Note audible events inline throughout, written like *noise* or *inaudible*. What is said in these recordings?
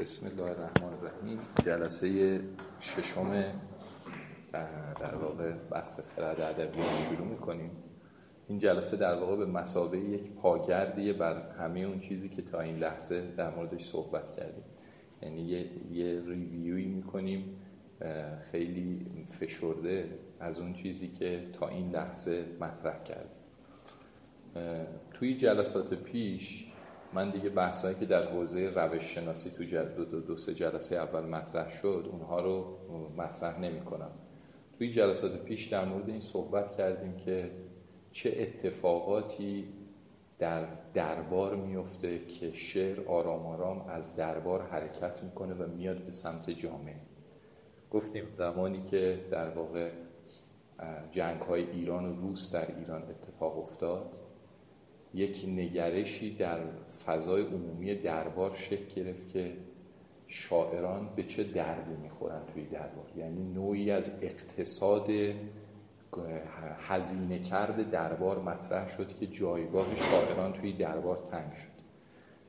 بسم الله الرحمن الرحیم. جلسه ششم در واقع بحث خرد ادبی شروع می‌کنیم. این جلسه در واقع به مسابقه یک پاگردیه بر همه اون چیزی که تا این لحظه در موردش صحبت کردیم. یعنی یه, یه ریویوی می‌کنیم خیلی فشرده از اون چیزی که تا این لحظه مطرح کردیم. توی جلسات پیش من دیگه بحثایی که در حوزه روش شناسی تو دو, دو, دو سه جلسه اول مطرح شد اونها رو مطرح نمی کنم. توی جلسات پیش در مورد این صحبت کردیم که چه اتفاقاتی در دربار میفته که شعر آرام آرام از دربار حرکت می‌کنه و میاد به سمت جامعه. گفتیم زمانی که در واقع جنگ های ایران و روس در ایران اتفاق افتاد. یک نگرشی در فضای عمومی دربار شکل گرفت که شاعران به چه دردی می‌خورن توی دربار. یعنی نوعی از اقتصاد هزینه کرد دربار مطرح شد که جایگاه شاعران توی دربار تنگ شد.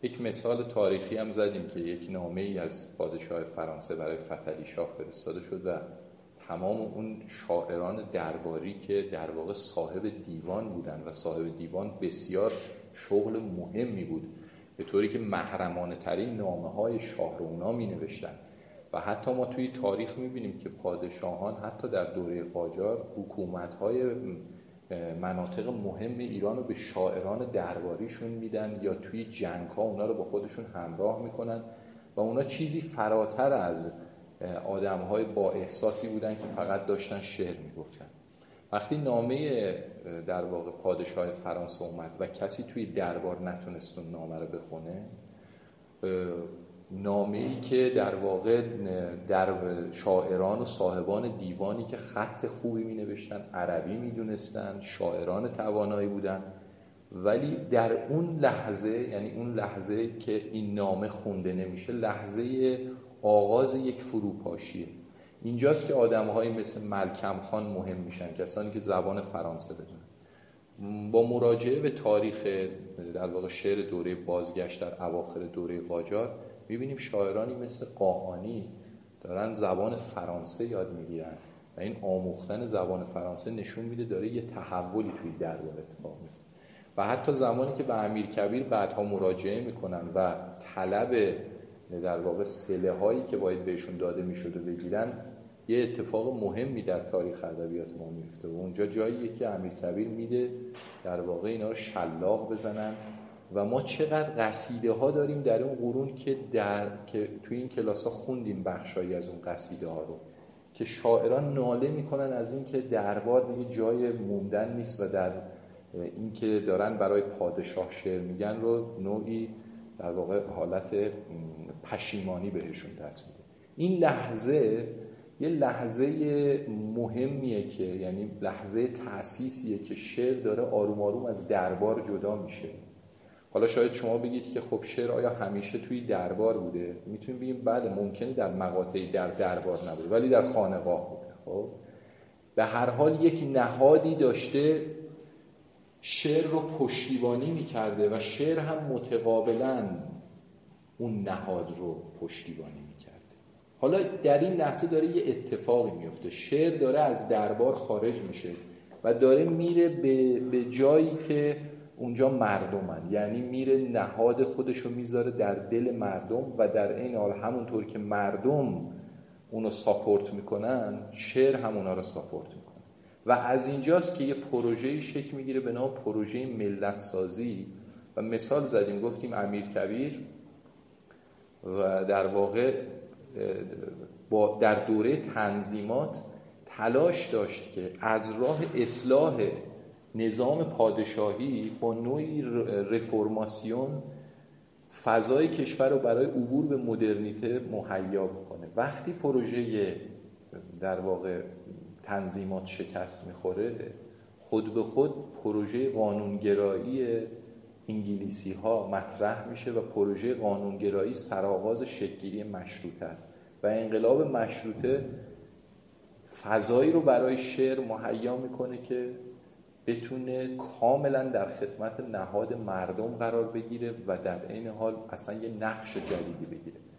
یک مثال تاریخی هم زدیم که یک نامه ای از پادشاه فرانسه برای فتلی شاه فرستاده شد و تمام اون شاعران درباری که در واقع صاحب دیوان بودن و صاحب دیوان بسیار شغل مهمی بود به طوری که محرمانه ترین نامه های شاه رو اونا می نوشتن و حتی ما توی تاریخ می بینیم که پادشاهان حتی در دوره قاجار حکومت های مناطق مهم ایران رو به شاعران درباریشون میدن یا توی جنگ ها اونا رو با خودشون همراه می‌کنن و اونا چیزی فراتر از آدم های با احساسی بودن که فقط داشتن شعر می‌گفتن. وقتی نامه در واقع پادشاه فرانسه اومد و کسی توی دربار نتونست اون نامه رو بخونه نامه ای که در واقع در شاعران و صاحبان دیوانی که خط خوبی می نوشتن عربی می دونستن شاعران توانایی بودن ولی در اون لحظه یعنی اون لحظه که این نامه خونده نمیشه لحظه آغاز یک فروپاشیه. اینجاست که آدم مثل ملکم خان مهم میشن کسانی که زبان فرانسه بدونن. با مراجعه به تاریخ در واقع شعر دوره بازگشت در اواخر دوره قاجار می‌بینیم شاعرانی مثل قاهانی دارن زبان فرانسه یاد می‌گیرن و این آموختن زبان فرانسه نشون میده داره یه تحولی توی دربار اتفاق میفته و حتی زمانی که به امیر کبیر بعدها مراجعه می‌کنن و طلب در واقع سله هایی که باید بهشون داده می‌شد و بگیرن یه اتفاق مهمی در تاریخ ادبیات ما میفته و اونجا جاییه که امیر کبیر میده در واقع اینا رو شلاق بزنن و ما چقدر قصیده ها داریم در اون قرون که در که توی این کلاس ها خوندیم بخشایی از اون قصیده ها رو که شاعران ناله می‌کنن از اینکه دربار دیگه جای موندن نیست و در اینکه دارن برای پادشاه شعر میگن رو نوعی در واقع حالت پشیمانی بهشون دست میده. این لحظه یه لحظه مهمیه که یعنی لحظه تأسیسیه که شعر داره آروم آروم از دربار جدا میشه. حالا شاید شما بگید که خب شعر آیا همیشه توی دربار بوده؟ می‌تونیم بگیم بله ممکنه در مقاطعی در دربار نبوده ولی در خانقاه بوده. خب؟ به هر حال یک نهادی داشته شعر رو پشتیبانی می‌کرده و شعر هم متقابلا اون نهاد رو پشتیبانی می‌کرده. حالا در این لحظه داره یه اتفاقی میفته شعر داره از دربار خارج میشه و داره میره به, به جایی که اونجا مردمن. یعنی میره نهاد خودشو می‌ذاره در دل مردم و در این حال همونطور که مردم اونو ساپورت می‌کنن شعر هم اونا رو ساپورت می‌کنه. و از اینجاست که یه پروژه شکل می‌گیره به نام پروژه ملت سازی و مثال زدیم گفتیم امیر کبیر و در واقع با در دوره تنظیمات تلاش داشت که از راه اصلاح نظام پادشاهی با نوعی رفرماسیون فضای کشور رو برای عبور به مدرنیته مهیا بکنه. وقتی پروژه در واقع تنظیمات شکست می‌خوره خود به خود پروژه قانونگرایی انگلیسی ها مطرح میشه و پروژه قانونگرایی سرآغاز شکلگیری مشروطه است و انقلاب مشروطه فضایی رو برای شعر مهیا می‌کنه که بتونه کاملا در خدمت نهاد مردم قرار بگیره و در عین حال اصلا یه نقش جدیدی بگیره.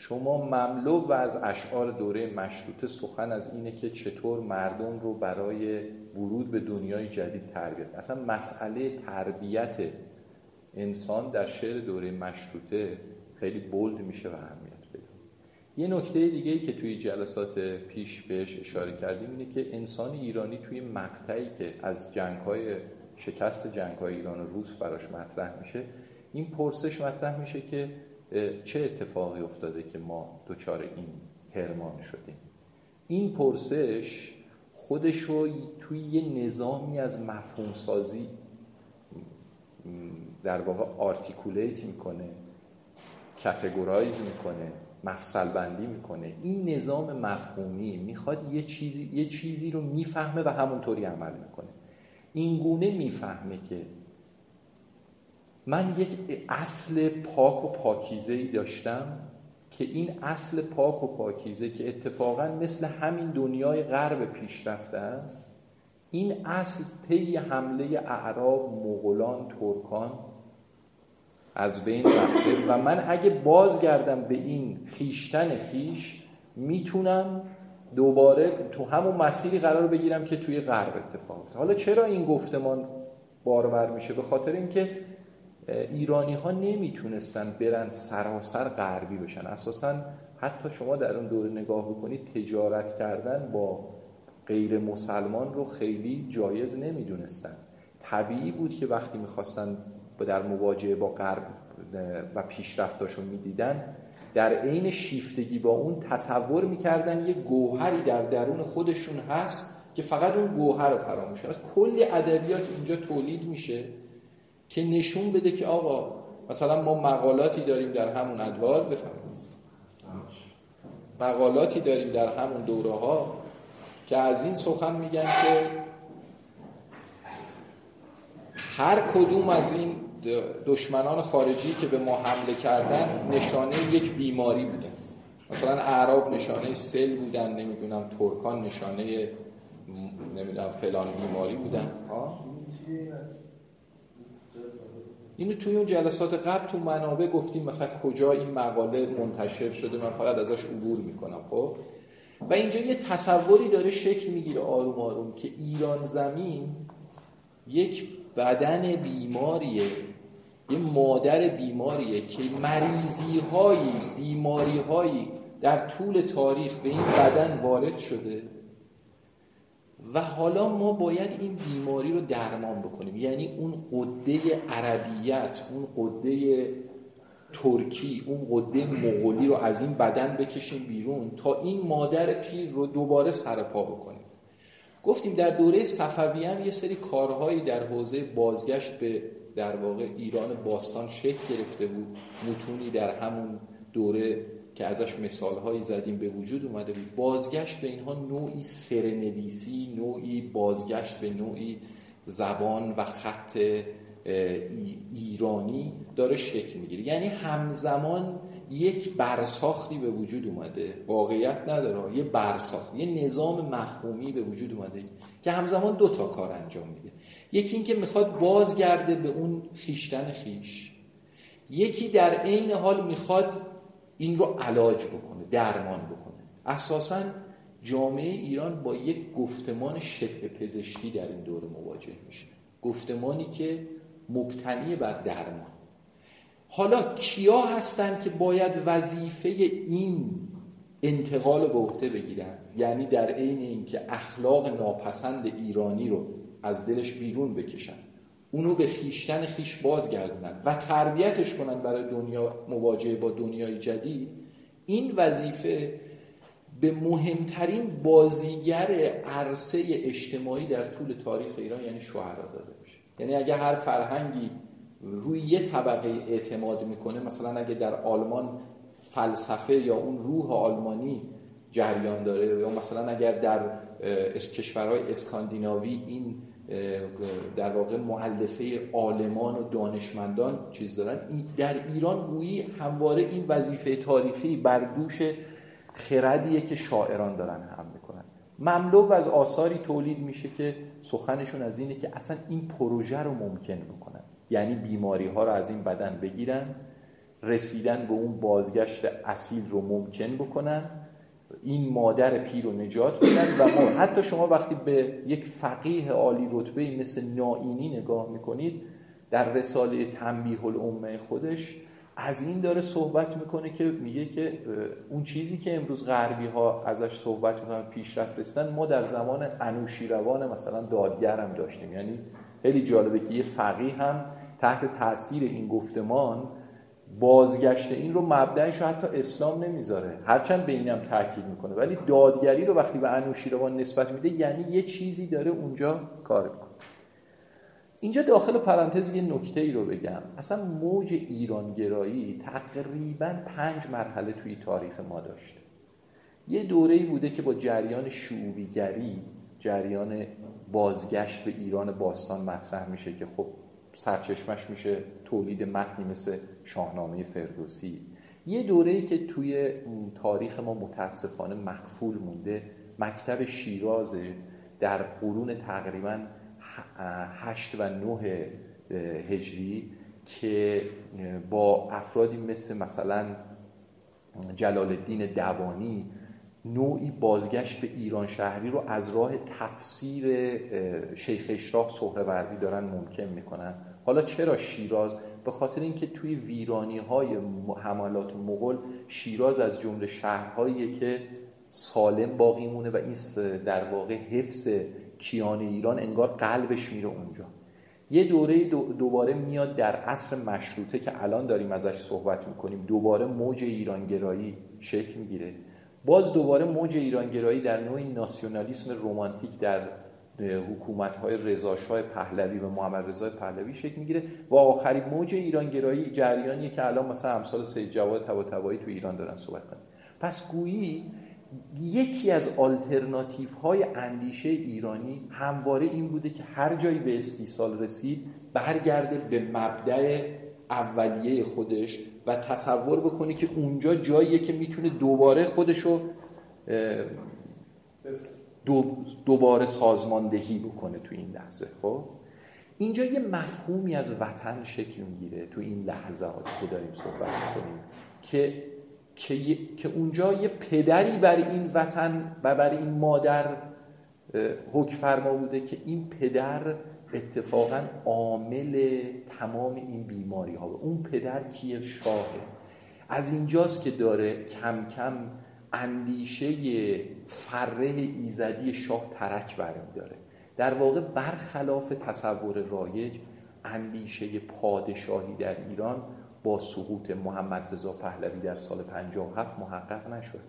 شما مملو و از اشعار دوره مشروطه سخن از اینه که چطور مردم رو برای ورود به دنیای جدید تربیت اصلا مسئله تربیت انسان در شعر دوره مشروطه خیلی بولد میشه و اهمیت پیدا یه نکته دیگه که توی جلسات پیش بهش اشاره کردیم اینه که انسان ایرانی توی مقطعی که از جنگ‌های شکست جنگ‌های ایران و روس براش مطرح میشه این پرسش مطرح میشه که چه اتفاقی افتاده که ما دچار این هرمان شدیم؟ این پرسش خودش رو توی یه نظامی از مفهوم سازی در واقع آرتیکولیت می‌کنه کتگورایز می‌کنه مفصل بندی می‌کنه. این نظام مفهومی می‌خواد یه چیزی, یه چیزی رو می‌فهمه و همونطوری عمل می‌کنه. این گونه می‌فهمه که من یک اصل پاک و پاکیزه ای داشتم که این اصل پاک و پاکیزه که اتفاقا مثل همین دنیای غرب پیشرفته است این اصل طی حمله اعراب مغولان ترکان از بین رفته و من اگه بازگردم به این خیشتن خیش می‌تونم دوباره تو همون مسیری قرار بگیرم که توی غرب اتفاق حالا چرا این گفتمان بارور میشه؟ به خاطر اینکه ایرانی ها نمی‌تونستن برن سراسر غربی بشن. اساسا حتی شما در اون دوره نگاه بکنید تجارت کردن با غیر مسلمان رو خیلی جایز نمی‌دونستن. طبیعی بود که وقتی می‌خواستن در مواجهه با غرب و پیشرفتاشون می‌دیدن در عین شیفتگی با اون تصور می‌کردن یه گوهری در درون خودشون هست که فقط اون گوهر رو فراموش کرد کلی ادبیات اینجا تولید میشه. که نشون بده که آقا مثلا ما مقالاتی داریم در همون ادوار بفهمید مقالاتی داریم در همون دوره ها که از این سخن میگن که هر کدوم از این دشمنان خارجی که به ما حمله کردن نشانه یک بیماری بوده. مثلا اعراب نشانه سل بودن نمی‌دونم ترکان نشانه نمی‌دونم فلان بیماری بودن. ها اینو توی اون جلسات قبل تو منابع گفتیم مثلا کجا این مقاله منتشر شده من فقط ازش عبور می‌کنم خب؟ و اینجا یه تصوری داره شکل می‌گیره آروم آروم که ایران زمین یک بدن بیماریه یه مادر بیماریه که مریضی هایی بیماری هایی در طول تاریخ به این بدن وارد شده. و حالا ما باید این بیماری رو درمان بکنیم. یعنی اون قده عربیت اون قده ترکی اون قده مغولی رو از این بدن بکشیم بیرون تا این مادر پیر رو دوباره سرپا بکنیم. گفتیم در دوره صفوی هم یه سری کارهایی در حوزه بازگشت به در واقع ایران باستان شکل گرفته بود. متونی در همون دوره که ازش مثالهایی زدیم به وجود اومده بود. بازگشت به اینها نوعی سرنویسی نوعی بازگشت به نوعی زبان و خط ایرانی داره شکل می‌گیره. یعنی همزمان یک برساختی به وجود اومده. واقعیت نداره. یه برساخت یه نظام مفهومی به وجود اومده که همزمان دو تا کار انجام میده. یکی اینکه می‌خواد بازگرده به اون خیشتن خیش. یکی در عین حال می‌خواد این رو علاج بکنه درمان بکنه. اساسا جامعه ایران با یک گفتمان شبه پزشکی در این دوره مواجه میشه. گفتمانی که مبتنی بر درمان. حالا کیا هستند که باید وظیفه این انتقال به عهده بگیرن؟ یعنی در عین اینکه اخلاق ناپسند ایرانی رو از دلش بیرون بکشن. اونو به خیشتن خیش بازگردونن و تربیتش کنن برای دنیا مواجهه با دنیای جدید. این وظیفه به مهمترین بازیگر عرصه اجتماعی در طول تاریخ ایران یعنی شوهرا داده میشه. یعنی اگه هر فرهنگی روی یه طبقه اعتماد می‌کنه مثلا اگه در آلمان فلسفه یا اون روح آلمانی جریان داره یا مثلا اگر در کشورهای اسکاندیناوی این در واقع معلفه عالمان و دانشمندان چیز دارن. در ایران گویی همواره این وظیفه تاریخی بر دوش خردیه که شاعران دارن هم می‌کنن. مملو از آثاری تولید میشه که سخنشون از اینه که اصلا این پروژه رو ممکن بکنن. یعنی بیماری ها رو از این بدن بگیرن رسیدن به اون بازگشت اصیل رو ممکن بکنن این مادر پیر رو نجات بدن و ما حتی شما وقتی به یک فقیه عالی رتبه مثل نائینی نگاه می‌کنید در رساله تنبیه الامه خودش از این داره صحبت می‌کنه که میگه که اون چیزی که امروز غربی ها ازش صحبت می‌کنن پیشرفت رسیدن ما در زمان انوشیروان مثلا دادگر هم داشتیم. یعنی خیلی جالبه که یه فقیه هم تحت تاثیر این گفتمان بازگشت این رو مبدعش حتی اسلام نمی‌ذاره. هرچند به اینم تاکید می‌کنه. ولی دادگری رو وقتی به انوشیروان نسبت میده یعنی یه چیزی داره اونجا کار می‌کنه. اینجا داخل پرانتز یه نکته ای رو بگم. اصلا موج ایرانگرایی تقریبا پنج مرحله توی تاریخ ما داشته. یه دوره ای بوده که با جریان شعوبیگری جریان بازگشت به ایران باستان مطرح میشه که خب سرچشمش میشه تولید متنی مثل شاهنامه فردوسی. یه دوره ای که توی تاریخ ما متاسفانه مخفول مونده مکتب شیرازه در قرون تقریبا هشت و نه هجری که با افرادی مثل مثلا جلال الدین دوانی نوعی بازگشت به ایران شهری رو از راه تفسیر شیخ اشراق سهروردی دارن ممکن می‌کنن. حالا چرا شیراز به خاطر اینکه توی ویرانی های حملات مغول شیراز از جمله شهرهایی که سالم باقی مونه و این در واقع حفظ کیان ایران انگار قلبش میره اونجا. یه دوره دوباره میاد در عصر مشروطه که الان داریم ازش صحبت می‌کنیم. دوباره موج ایرانگرایی شکل می‌گیره. باز دوباره موج ایرانگرایی در نوعی ناسیونالیسم رومانتیک در حکومت های رضاشاه پهلوی و محمد رضا پهلوی شکل می‌گیره. و آخرین موج ایرانگرایی جریانی که الان مثلا امثال سید جواد طباطبایی تو ایران دارن صحبت کنن پس گویی یکی از آلترناتیف های اندیشه ایرانی همواره این بوده که هر جایی به استیصال رسید برگرده به مبدع اولیه خودش و تصور بکنی که اونجا جاییه که می‌تونه دوباره خودشو دوباره سازماندهی بکنه تو این لحظه خب؟ اینجا یه مفهومی از وطن شکل می‌گیره تو این لحظات که داریم صحبت کنیم که که, اونجا یه پدری بر این وطن و بر این مادر حکم فرما بوده که این پدر اتفاقا عامل تمام این بیماری ها اون پدر کیه؟ شاهه. از اینجاست که داره کم کم اندیشه فره ایزدی شاه ترک برمیداره در واقع برخلاف تصور رایج اندیشه پادشاهی در ایران با سقوط محمد رضا پهلوی در سال 57 محقق نشد.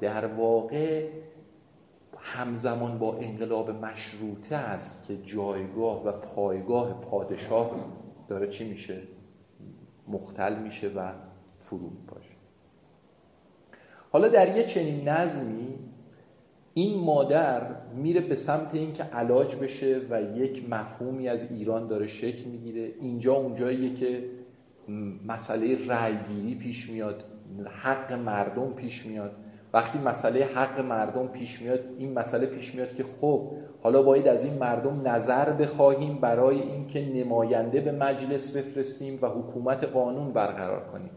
در واقع همزمان با انقلاب مشروطه است که جایگاه و پایگاه پادشاه داره چی میشه؟ مختل میشه و فرو میپاشه. حالا در یه چنین نظمی این مادر میره به سمت اینکه علاج بشه و یک مفهومی از ایران داره شکل می‌گیره. اینجا اونجاییه که مسئله رأیگیری پیش میاد حق مردم پیش میاد. وقتی مسئله حق مردم پیش میاد این مسئله پیش میاد که خب حالا باید از این مردم نظر بخواهیم برای اینکه نماینده به مجلس بفرستیم و حکومت قانون برقرار کنیم.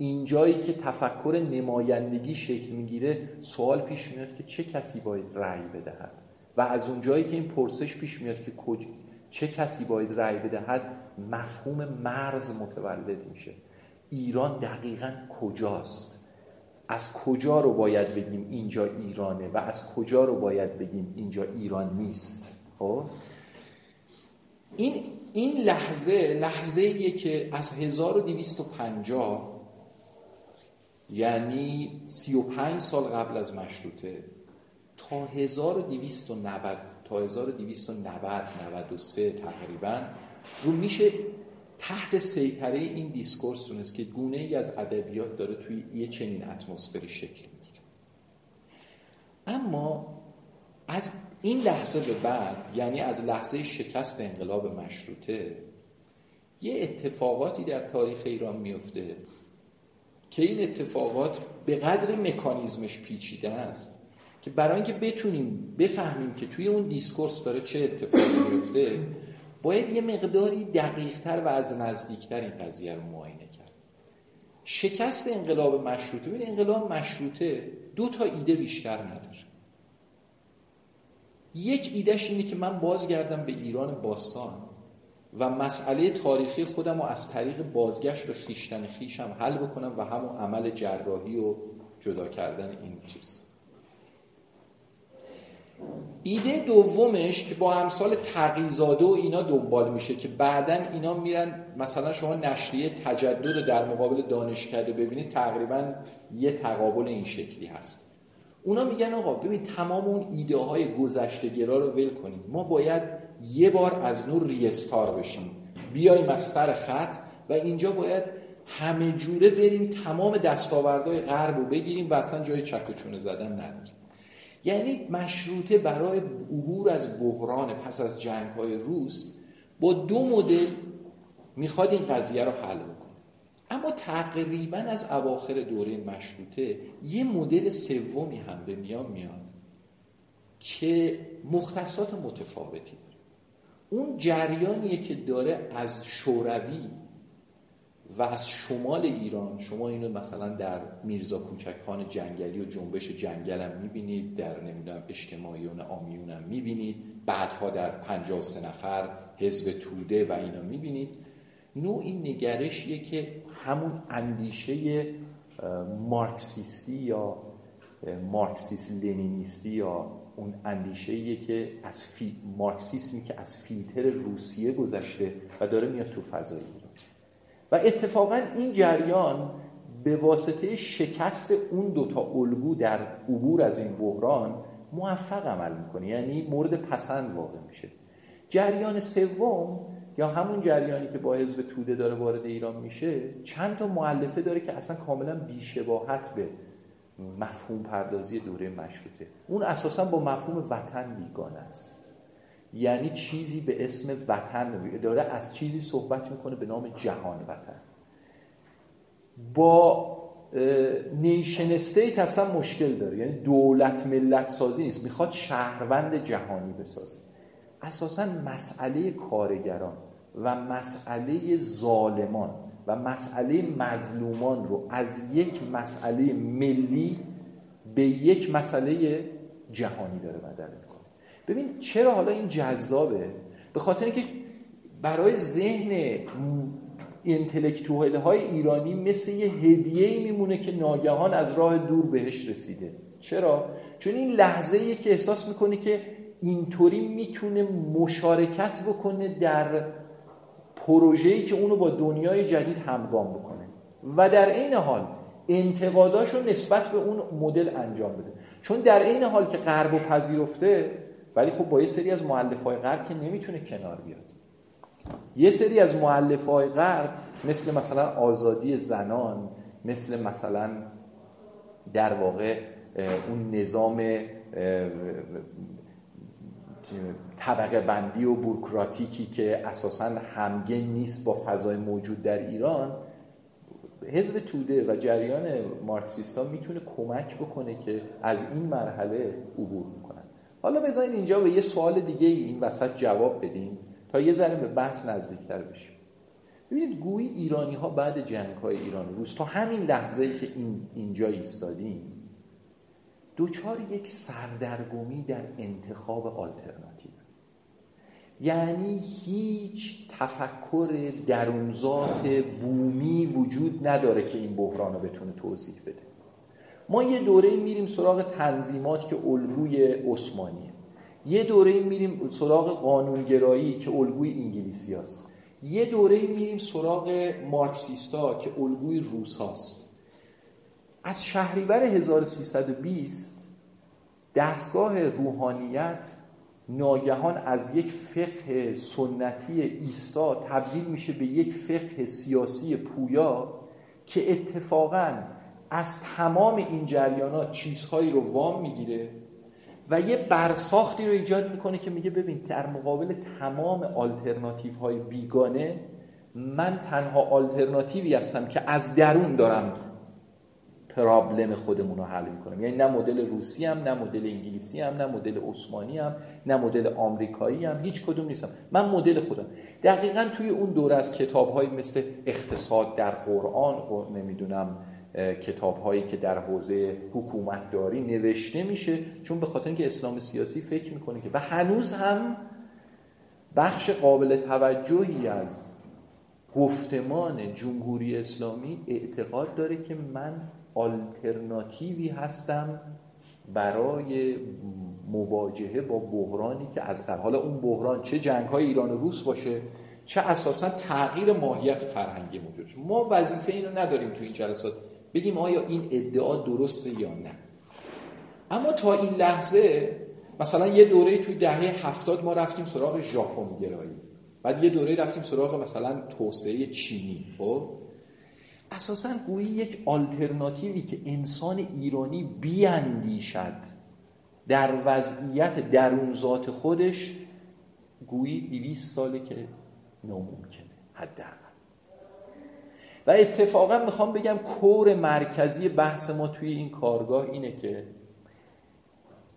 اینجایی که تفکر نمایندگی شکل می‌گیره سوال پیش میاد که چه کسی باید رأی بدهد؟ و از اونجایی که این پرسش پیش میاد که کج... چه کسی باید رأی بدهد مفهوم مرز متولد میشه. ایران دقیقا کجاست؟ از کجا رو باید بگیم اینجا ایرانه و از کجا رو باید بگیم اینجا ایران نیست؟ خب؟ این این لحظه لحظه ایه که از 1250 یعنی 35 سال قبل از مشروطه تا 1290 تا 1290 93 تقریبا رو میشه تحت سیطره این دیسکورس تونست که گونه ای از ادبیات داره توی یه چنین اتمسفری شکل می‌گیره. اما از این لحظه به بعد یعنی از لحظه شکست انقلاب مشروطه یه اتفاقاتی در تاریخ ایران میفته که این اتفاقات به قدر مکانیزمش پیچیده است که برای اینکه بتونیم بفهمیم که توی اون دیسکورس داره چه اتفاقی میفته باید یه مقداری دقیقتر و از نزدیکتر این قضیه رو معاینه کرد. شکست انقلاب مشروطه. ببین انقلاب مشروطه دو تا ایده بیشتر نداره. یک ایدهش اینه که من بازگردم به ایران باستان. و مسئله تاریخی خودم رو از طریق بازگشت به خیشتن خیشم حل بکنم و همون عمل جراحی و جدا کردن این چیز. ایده دومش که با امثال تقیزاده و اینا دنبال میشه که بعدا اینا میرن مثلا شما نشریه تجدد رو در مقابل دانشکده ببینید تقریبا یه تقابل این شکلی هست. اونا میگن آقا ببین تمام اون ایده های گذشته گرا رو ول کنیم ما باید یه بار از نور ریستار بشیم بیایم از سر خط و اینجا باید همه جوره بریم تمام دستاوردهای غرب رو بگیریم و اصلا جای چک و زدن نداریم. یعنی مشروطه برای عبور از بحران پس از جنگ های روس با دو مدل می‌خواد این قضیه رو حل بکنه. اما تقریبا از اواخر دوره مشروطه یه مدل سومی هم به میان میاد که مختصات متفاوتی. اون جریانیه که داره از شوروی و از شمال ایران شما اینو مثلا در میرزا کوچکخان جنگلی و جنبش جنگل هم می‌بینید در نمی‌دونم اجتماعیون آمیون هم می‌بینید بعدها در 53 نفر حزب توده و اینا می‌بینید. نوع این نگرشیه که همون اندیشه مارکسیستی یا مارکسیست لنینیستی یا اون اندیشه که از فی... مارکسیسمی که از فیلتر روسیه گذشته و داره میاد تو فضای و اتفاقا این جریان به واسطه شکست اون دوتا الگو در عبور از این بحران موفق عمل می‌کنه. یعنی مورد پسند واقع میشه. جریان سوم یا همون جریانی که با حزب توده داره وارد ایران میشه چند تا معلفه داره که اصلا کاملا بیشباهت به مفهوم پردازی دوره مشروطه. اون اساسا با مفهوم وطن بیگانه است. یعنی چیزی به اسم وطن داره از چیزی صحبت می‌کنه به نام جهان وطن. با نیشن استیت اصلا مشکل داره. یعنی دولت ملت سازی نیست. می‌خواد شهروند جهانی بسازه. اساسا مسئله کارگران و مسئله ظالمان. و مسئله مظلومان رو از یک مسئله ملی به یک مسئله جهانی داره بدل می‌کنه. ببین چرا حالا این جذابه؟ به خاطر اینکه برای ذهن انتلکتوهل های ایرانی مثل یه هدیه میمونه که ناگهان از راه دور بهش رسیده. چرا؟ چون این لحظه که احساس می‌کنه که اینطوری می‌تونه مشارکت بکنه در پروژه‌ای که اونو با دنیای جدید همگام بکنه. و در این حال انتقاداش رو نسبت به اون مدل انجام بده. چون در این حال که غرب و پذیرفته ولی خب با یه سری از معلف های غرب که نمی‌تونه کنار بیاد. یه سری از معلف های غرب مثل مثلا آزادی زنان مثل مثلا در واقع اون نظام طبقه بندی و بورکراتیکی که اساسا همگن نیست با فضای موجود در ایران حزب توده و جریان مارکسیستا می‌تونه کمک بکنه که از این مرحله عبور می‌کنن. حالا بذارین اینجا به یه سوال دیگه این وسط جواب بدیم تا یه ذره به بحث نزدیکتر بشیم. ببینید گویی ایرانی ها بعد جنگ های ایران روز تا همین لحظه ای که این اینجا ایستادیم دوچار یک سردرگمی در انتخاب آلترناتیو یعنی هیچ تفکر درونزات بومی وجود نداره که این بحران رو بتونه توضیح بده ما یه دوره میریم سراغ تنظیمات که الگوی عثمانیه یه دوره میریم سراغ قانونگرایی که الگوی انگلیسی هست. یه دوره میریم سراغ مارکسیستا که الگوی روس هست. از شهریور 1320 دستگاه روحانیت ناگهان از یک فقه سنتی ایستا تبدیل میشه به یک فقه سیاسی پویا که اتفاقا از تمام این جریانات چیزهایی رو وام می‌گیره و یه برساختی رو ایجاد می‌کنه که میگه ببین در مقابل تمام آلترناتیو های بیگانه من تنها آلترناتیوی هستم که از درون دارم پرابلم خودمون رو حل می‌کنیم. یعنی نه مدل روسی هم نه مدل انگلیسی هم نه مدل عثمانی هم نه مدل آمریکایی هم هیچ کدوم نیستم من مدل خودم. دقیقا توی اون دوره از کتاب های مثل اقتصاد در قرآن نمی‌دونم کتاب هایی که در حوزه حکومتداری نوشته میشه چون به خاطر اینکه اسلام سیاسی فکر می‌کنه که و هنوز هم بخش قابل توجهی از گفتمان جمهوری اسلامی اعتقاد داره که من آلترناتیوی هستم برای مواجهه با بحرانی که از قبل حالا اون بحران چه جنگ های ایران و روس باشه چه اساسا تغییر ماهیت فرهنگی موجود ما وظیفه اینو نداریم تو این جلسات. بگیم آیا این ادعا درسته یا نه؟ اما تا این لحظه مثلا یه دوره توی دهه هفتاد ما رفتیم سراغ ژاپن گرایی. بعد یه دوره رفتیم سراغ مثلا توسعه چینی خب؟ اساسا گویی یک آلترناتیوی که انسان ایرانی بیاندیشد در وضعیت درون ذات خودش گویی 200 ساله که ناممکنه حداقل. و اتفاقا می‌خوام بگم کور مرکزی بحث ما توی این کارگاه اینه که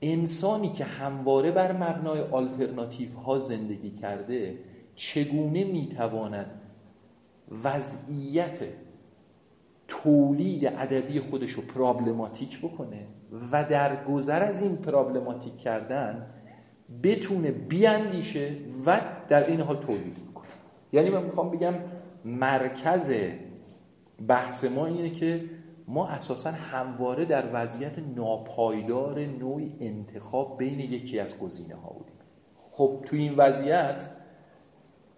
انسانی که همواره بر مبنای آلترناتیو ها زندگی کرده چگونه می‌تواند وضعیت تولید ادبی خودش رو پرابلماتیک بکنه و در گذر از این پرابلماتیک کردن بتونه بیاندیشه و در این حال تولید بکنه. یعنی من می‌خوام بگم مرکز بحث ما اینه که ما اساسا همواره در وضعیت ناپایدار نوعی انتخاب بین یکی از گزینه ها بودیم. خب تو این وضعیت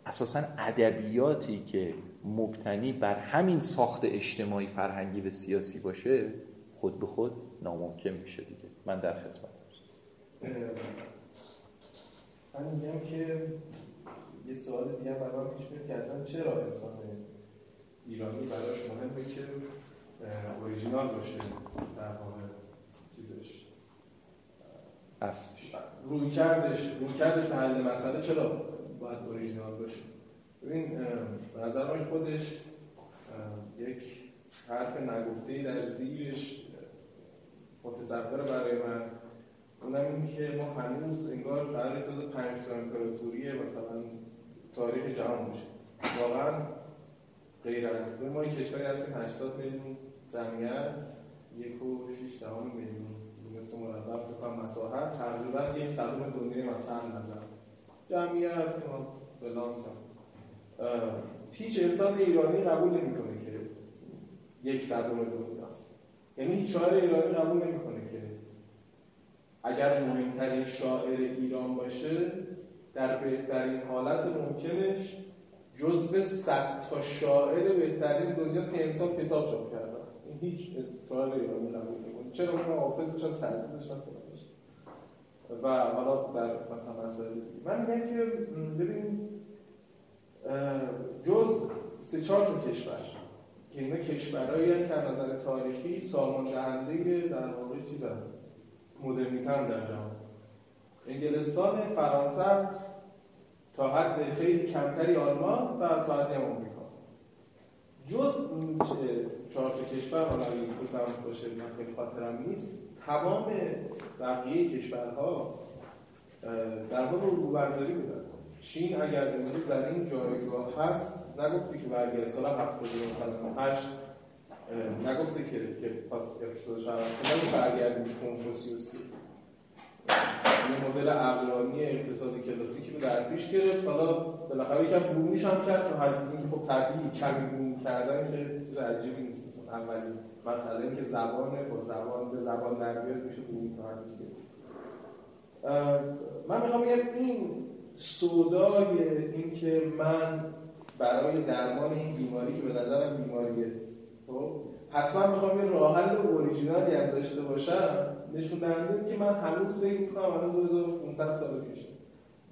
اساسا ادبیاتی که مبتنی بر همین ساخت اجتماعی فرهنگی و سیاسی باشه خود به خود ناممکن میشه دیگه. من در خدمت من میگم که یه سوال دیگه برام پیش میاد که اصلا چرا انسان ایرانی براش مهمه که اوریجینال باشه در واقع چیزش؟ اصلش. روی کردش روی کردش به حل مسئله چرا باید اوریجینال باشه؟ ببین به نظر من خودش یک حرف نگفته در زیرش متصوره برای من. اونم این که ما هنوز انگار قرار جز پنج تا امپراتوری مثلا تاریخ جهان باشه. واقعا غیر از ما کشوری هستیم 80 میلیون جمعیت یک و شیش دهم میلیون کیلومتر مربع فکر مساحت. تقریبا یک صدم دنیای مثلا نظر. جمعیت فلان هیچ انسان ایرانی قبول نمی‌کنه که یک صدم دنیاست یعنی هیچ شاعر ایرانی قبول نمی‌کنه که اگر مهمترین شاعر ایران باشه در بهترین حالت ممکنش جزو صد تا شاعر بهترین دنیاست که امسال کتاب چاپ کردن. این هیچ شاعر ایرانی قبول نمی‌کنه. چرا اون حافظ داشتن سعدی داشتن و حالا در مثلا مسائل من میگم که ببین جز سه چهار تا کشور. که اینا کشورهایی که از نظر تاریخی سامان دهنده در واقع چیزن مدرنیتن در جهان. انگلستان فرانسه تا حد خیلی کمتری آلمان و تا حدی آمریکا. جز این چهار تا کشور حالا اگه بودم باشه من خیلی خاطرم نیست تمام بقیه کشورها در حال برداری بودن. چین اگر امروز در این جایگاه هست نگفته که برگرد سال 79 نگفته که پاس اقتصادش عوض کنه برگردیم کنفوسیوس که یه مدل عقلانی اقتصادی کلاسیکی رو در پیش گرفت. حالا بالاخره یکم بومیش هم کرد تو حد که خب طبیعی کمی بوم کردن که چیز عجیبی نیست. اولی مسئله که زبان با زبان به زبان در بیاد میشه بومی تا حد من می‌خوام بگم این سودای این که من برای درمان این بیماری که به نظرم بیماریه. خب؟ حتما می‌خوام یه راه حل اوریجینالی هم داشته باشم. نشون دهنده که من هنوز فکر می‌کنم الان 2500 سال پیشه.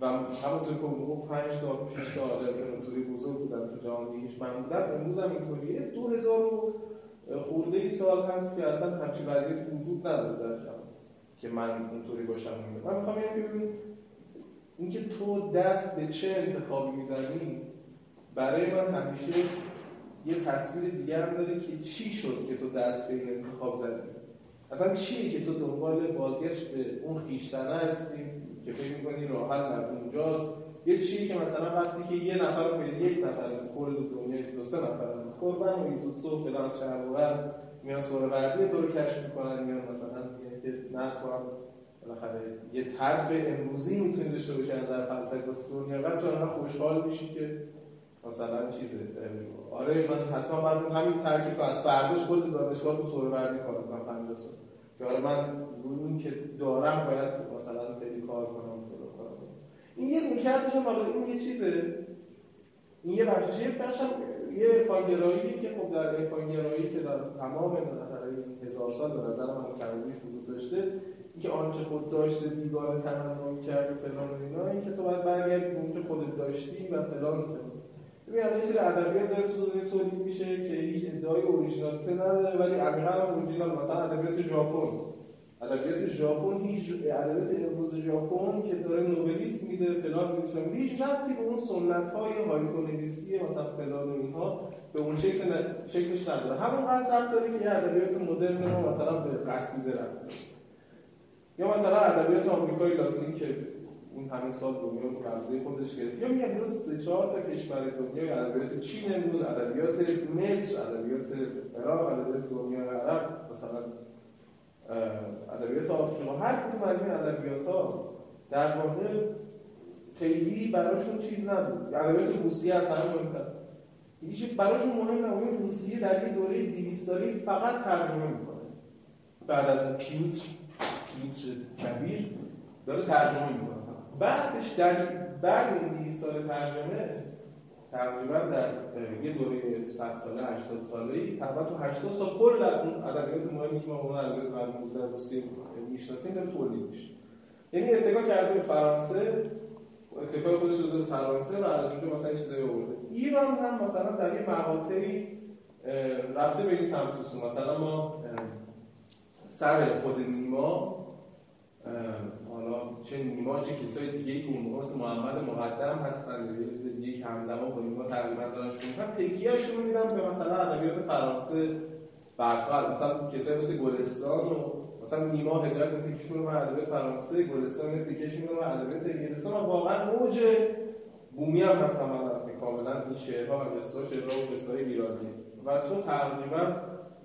و همونطور که اون 5 تا 6 تا امپراتوری بزرگ بودن تو جهان دیگهش من بودم امروز هم اینطوریه. 2000 خورده ای سال هست که اصلا همچین وضعیتی وجود نداره در که من اونطوری باشم من می‌خوام بگم اینکه تو دست به چه انتخابی می‌زنی برای من همیشه یه تصویر دیگه هم داره که چی شد که تو دست به این انتخاب زدی؟ اصلا چیه که تو دنبال بازگشت به اون خیشتنه هستی که فکر می‌کنی راه حل در اونجاست؟ یه چیزی که مثلا وقتی که یه نفر رو یک نفر کل دنیا دو سه نفر قربان و ایزوتسو فلان شهر میان سوره وردی تو رو کشف می‌کنن میان مثلا که نه تو هم بالاخره یه طرف امروزی می‌تونی داشته باشی از نظر فلسفه دنیا بعد تو انقدر خوشحال میشی که مثلا چیزه آره من حتما بعد همین ترکی تو از فرداش کل دانشگاه تو سوره وردی کار کنم 50 سال. که آره من اون که دارم باید مثلا خیلی کار کنم این یه میکردش هم این یه چیزه. این یه بخشش. یه بخش یه فانگرایی که خب در فانگرایی که در تمام این هزار سال به نظر من کرویش وجود داشته اینکه آنچه خود داشته بیگانه تمنا کرد و فلان و اینا این که تو باید برگردی به اونچه خودت داشتی و فلان و فلان ببین الان سری ادبیات داره تو دنیا تولید میشه که هیچ ادعای اوریجینالیته نداره ولی عمیقا هم اورجینال مثلا ادبیات ژاپن. ادبیات ژاپن هیچ ادبیات امروز ژاپن که داره نوبلیست میده فلان میده هیچ ربطی به اون سنت های هایکونویستی مثلا فلان و اینها به اون شکل شکلش نداره. همون قدر داره که ادبیات مدرن رو مثلا به ربط یا مثلا ادبیات آمریکای لاتین که اون همه سال دنیا رو قبضه خودش گرفت. یا میگم امروز سه چهار تا کشور دنیا ادبیات چین امروز ادبیات مصر ادبیات عراق ادبیات دنیا عرب مثلا ادبیات آفریقا. هر کدوم از این ادبیات ها در واقع خیلی براشون چیز نبود. ادبیات روسیه از همه مهمتر. هیچ براشون مهم نبود روسیه در این دوره 200 ساله فقط ترجمه می‌کنه. بعد از اون پیوتر پیوتر کبیر داره ترجمه می‌کنه. بعدش در بعد این 200 سال ترجمه تقریبا در یه دوره 100 ساله 80 ساله تقریبا تو 80 سال کل اون ادبیات مهمی که ما اون ادبیات بعد 19 روسیه می‌شناسیم داره تولید میشه. یعنی اتکا کرده به فرانسه اتکا خودش داده به فرانسه و از اونجا مثلا چیزایی آورده. ایران هم مثلا در یه مقاطعی رفته به این سمت مثلا ما سر خود نیما حالا چه نیما چه کسای دیگه که اون موقع محمد مقدم هستن دیگه همزمان با نیما تقریبا دارن شروع می‌کنن. تکیهشون میدن به مثلا ادبیات فرانسه بعد مثلا کسایی مثل گلستان و مثلا نیما هدایت تکیشون رو به ادبیات فرانسه گلستان تکیشون رو به ادبیات انگلستان. و واقعا موج بومی هم هستن من کاملا این شعرها و قصه‌ها شعرها و قصه‌های ایرانی. و تو تقریبا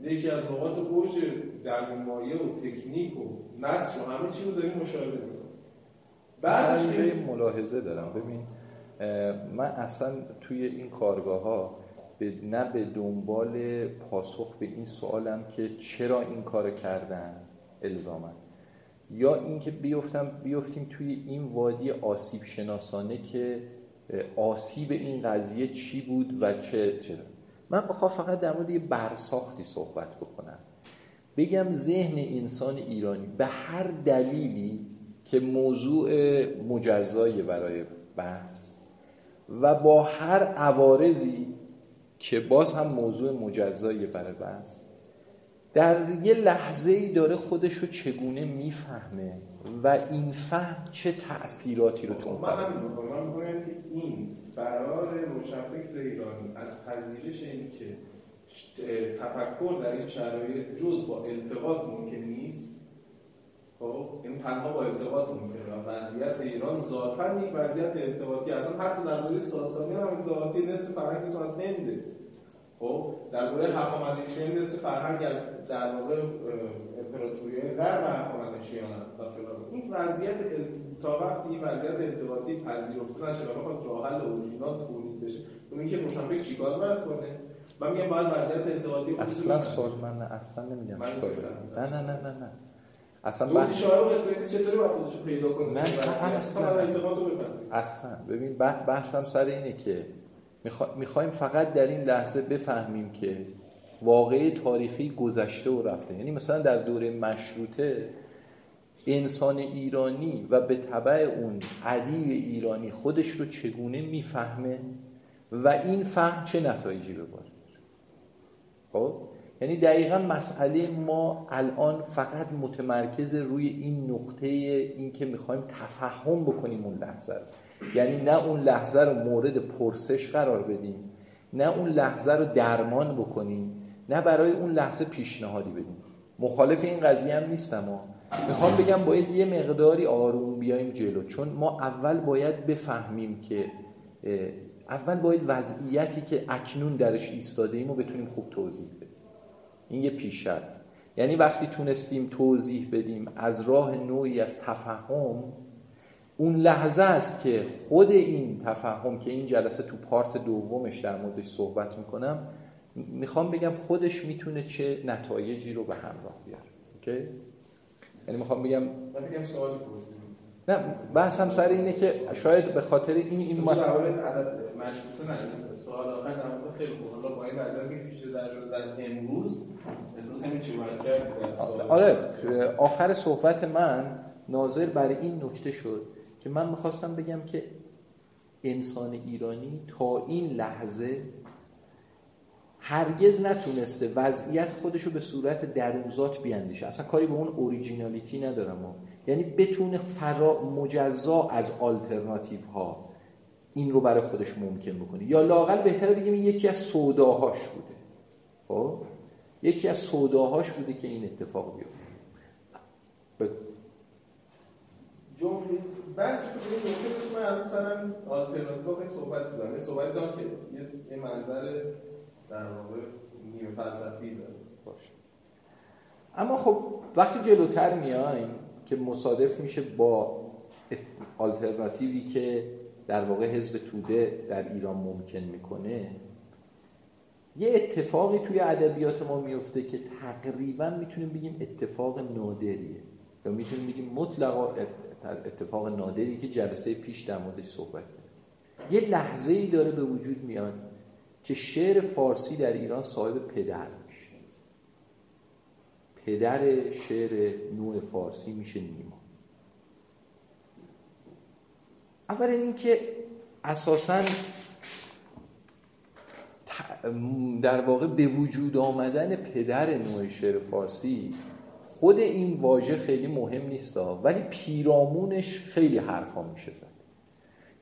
یکی از نقاط اوج در مایه و تکنیک و نصر و همه چی رو داریم مشاهده می‌کنیم. بعدش یه ملاحظه دارم. ببین من اصلا توی این کارگاه ها به نه به دنبال پاسخ به این سوالم که چرا این کار کردن الزامن یا اینکه بیفتم بیفتیم توی این وادی آسیب شناسانه که آسیب این قضیه چی بود و چه چرا. من بخواه فقط در مورد یه برساختی صحبت بکنم. بگم ذهن انسان ایرانی به هر دلیلی که موضوع مجزایی برای بحث و با هر عوارضی که باز هم موضوع مجزایی برای بحث در یه لحظه ای داره خودش رو چگونه می‌فهمه و این فهم چه تأثیراتی رو تو من من که این فرار روشنفکر ایرانی از پذیرش این که تفکر در این شرایط جز با التقاط ممکن نیست. خب این تنها با ارتباط ممکنه و وضعیت ایران ذاتا یک وضعیت ارتباطی اصلا حتی در دوره ساسانی هم ارتباطی نصف فرهنگ تو از هنده خب در دوره هخامنشیان نصف فرهنگ از در واقع امپراتوری غرب هخامنشیان و این وضعیت تا وقتی وضعیت ارتباطی پذیرفته نشه و بخواد راه حل اورجینال تولید بشه اون اینکه روشنفکر چیکار باید کنه؟ من میگم باید وضعیت ارتباطی اصلا سوال من اصلا نمیگم نه نه نه نه نه. اصلا بحث شاعر چطوری باید خودشو پیدا کنه؟ من اصلا. اصلا. ببین بحثم سر اینه که می‌خوایم فقط در این لحظه بفهمیم که واقعی تاریخی گذشته و رفته. یعنی مثلا در دوره مشروطه انسان ایرانی و به طبع اون ادیب ایرانی خودش رو چگونه می‌فهمه و این فهم چه نتایجی به بار خب؟ یعنی دقیقا مسئله ما الان فقط متمرکز روی این نقطه این که می‌خوایم تفهم بکنیم اون لحظه رو. یعنی نه اون لحظه رو مورد پرسش قرار بدیم نه اون لحظه رو درمان بکنیم نه برای اون لحظه پیشنهادی بدیم. مخالف این قضیه هم نیستم می‌خوام بگم باید یه مقداری آروم بیایم جلو چون ما اول باید بفهمیم که اول باید وضعیتی که اکنون درش ایستاده ایم رو بتونیم خوب توضیح بدیم. این یه پیش یعنی وقتی تونستیم توضیح بدیم از راه نوعی از تفهم اون لحظه است که خود این تفهم که این جلسه تو پارت دومش در موردش صحبت می‌کنم می‌خوام بگم خودش می‌تونه چه نتایجی رو به همراه بیاره. اوکی؟ یعنی می‌خوام بگم من بگم سوال نه بحثم سر اینه که شاید به خاطر این این مسئله مشروطه نه سوال آخر در مورد خیلی خوب. حالا با این نظر که پیش در شده در امروز احساس همین چی باید کرد؟ آره آخر صحبت من ناظر برای این نکته شد که من می‌خواستم بگم که انسان ایرانی تا این لحظه هرگز نتونسته وضعیت خودش رو به صورت دروزات بیاندیشه. اصلا کاری به اون اوریجینالیتی ندارم. یعنی بتونه فرا مجزا از آلترناتیو ها این رو برای خودش ممکن بکنه یا لاقل بهتره بگیم یکی از سوداهاش بوده. خب؟ یکی از سوداهاش بوده که این اتفاق بیفته. جمله بعضی که این نکته من مثلا آلترناتیو صحبت دارم صحبت دارم که یه منظر در واقع نیمه فلسفی داره. باشه. اما خب وقتی جلوتر میایم که مصادف میشه با آلترناتیوی که در واقع حزب توده در ایران ممکن می‌کنه یه اتفاقی توی ادبیات ما میفته که تقریبا می‌تونیم بگیم اتفاق نادریه. یا می‌تونیم بگیم مطلقا اتفاق نادری که جلسه پیش در موردش صحبت کرد یه لحظه ای داره به وجود میاد که شعر فارسی در ایران صاحب پدر میشه. پدر شعر نوع فارسی میشه نیما اول اینکه اساسا در واقع به وجود آمدن پدر نوع شعر فارسی خود این واژه خیلی مهم نیست ولی پیرامونش خیلی حرفا میشه زد.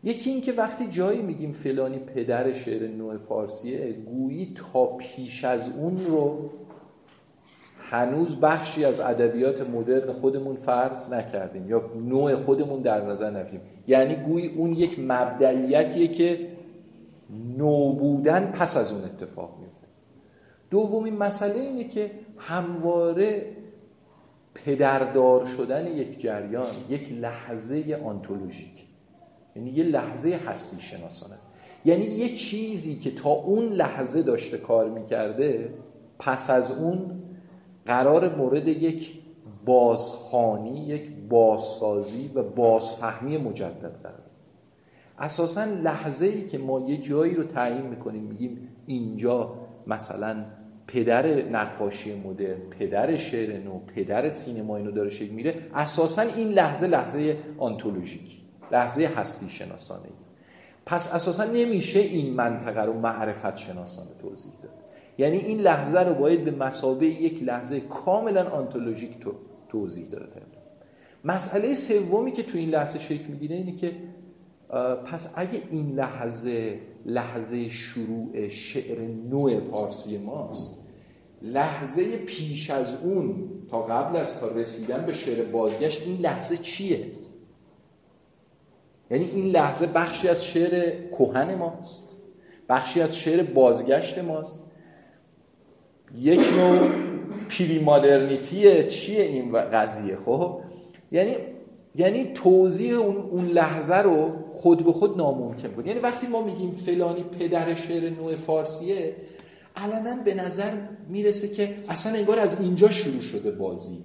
یکی این که وقتی جایی میگیم فلانی پدر شعر نوع فارسیه گویی تا پیش از اون رو هنوز بخشی از ادبیات مدرن خودمون فرض نکردیم یا نوع خودمون در نظر نگیریم. یعنی گویی اون یک مبدعیتیه که نو بودن پس از اون اتفاق میفته. دومین مسئله اینه که همواره پدردار شدن یک جریان یک لحظه آنتولوژیک. یعنی یه لحظه هستی شناسان است. یعنی یه چیزی که تا اون لحظه داشته کار می‌کرده پس از اون قرار مورد یک بازخانی یک بازسازی و بازفهمی مجدد قرار اساسا لحظه ای که ما یه جایی رو تعیین می‌کنیم میگیم اینجا مثلا پدر نقاشی مدرن پدر شعر نو پدر سینما اینو داره شکل میره اساسا این لحظه لحظه آنتولوژیک لحظه هستی شناسانه پس اساسا نمیشه این منطقه رو معرفت شناسانه توضیح داد. یعنی این لحظه رو باید به مسابه یک لحظه کاملا آنتولوژیک تو توضیح داده. مسئله سومی که تو این لحظه شکل می‌گیره اینه که پس اگه این لحظه لحظه شروع شعر نوع پارسی ماست لحظه پیش از اون تا قبل از تا رسیدن به شعر بازگشت این لحظه چیه؟ یعنی این لحظه بخشی از شعر کهن ماست بخشی از شعر بازگشت ماست. یک نوع پیری مادرنیتیه چیه این قضیه؟ خب یعنی یعنی توضیح اون, اون لحظه رو خود به خود ناممکن بود. یعنی وقتی ما میگیم فلانی پدر شعر نوع فارسیه علنا به نظر می‌رسه که اصلا انگار از اینجا شروع شده بازی.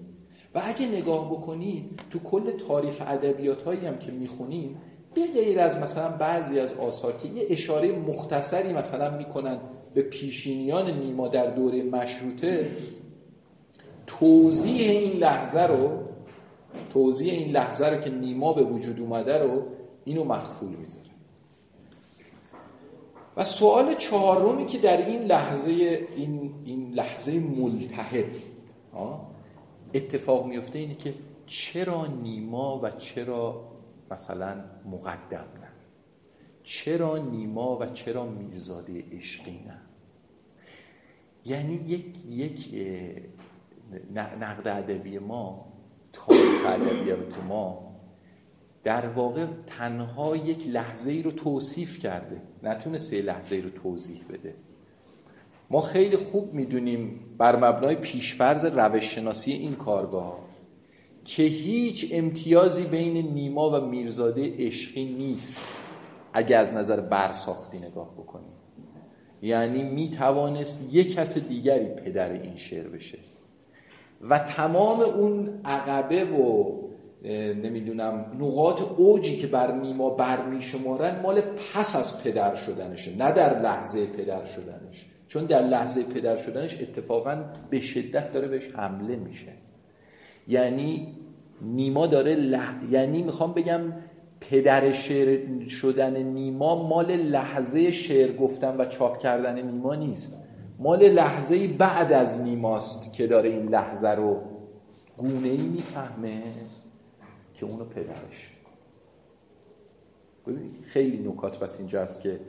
و اگه نگاه بکنی تو کل تاریخ ادبیات هایی هم که می‌خونیم به غیر از مثلا بعضی از آثار که یه اشاره مختصری مثلا می‌کنن به پیشینیان نیما در دوره مشروطه توضیح این لحظه رو توضیح این لحظه رو که نیما به وجود اومده رو اینو مخفول می‌ذاره. و سوال چهارمی که در این لحظه این, این لحظه ملتهب اتفاق میفته اینه که چرا نیما و چرا مثلا مقدم نه؟ چرا نیما و چرا میرزاده عشقی نه؟ یعنی یک یک نقد ادبی ما تاریخ ادبیات ما در واقع تنها یک لحظه ای رو توصیف کرده. نتونسته لحظه ای رو توضیح بده. ما خیلی خوب می‌دونیم بر مبنای پیشفرز روش شناسی این کارگاه که هیچ امتیازی بین نیما و میرزاده عشقی نیست. اگه از نظر برساختی نگاه بکنیم. یعنی می‌توانست یک کس دیگری پدر این شعر بشه. و تمام اون عقبه و نمی‌دونم نقاط اوجی که بر نیما بر شمارن مال پس از پدر شدنشه نه در لحظه پدر شدنش. چون در لحظه پدر شدنش اتفاقا به شدت داره بهش حمله میشه. یعنی نیما داره لح... یعنی می‌خوام بگم پدر شعر شدن نیما مال لحظه شعر گفتن و چاپ کردن نیما نیست. مال لحظه بعد از نیماست که داره این لحظه رو گونه ای می‌فهمه که اونو پدرش. خیلی نکات بس اینجا هست که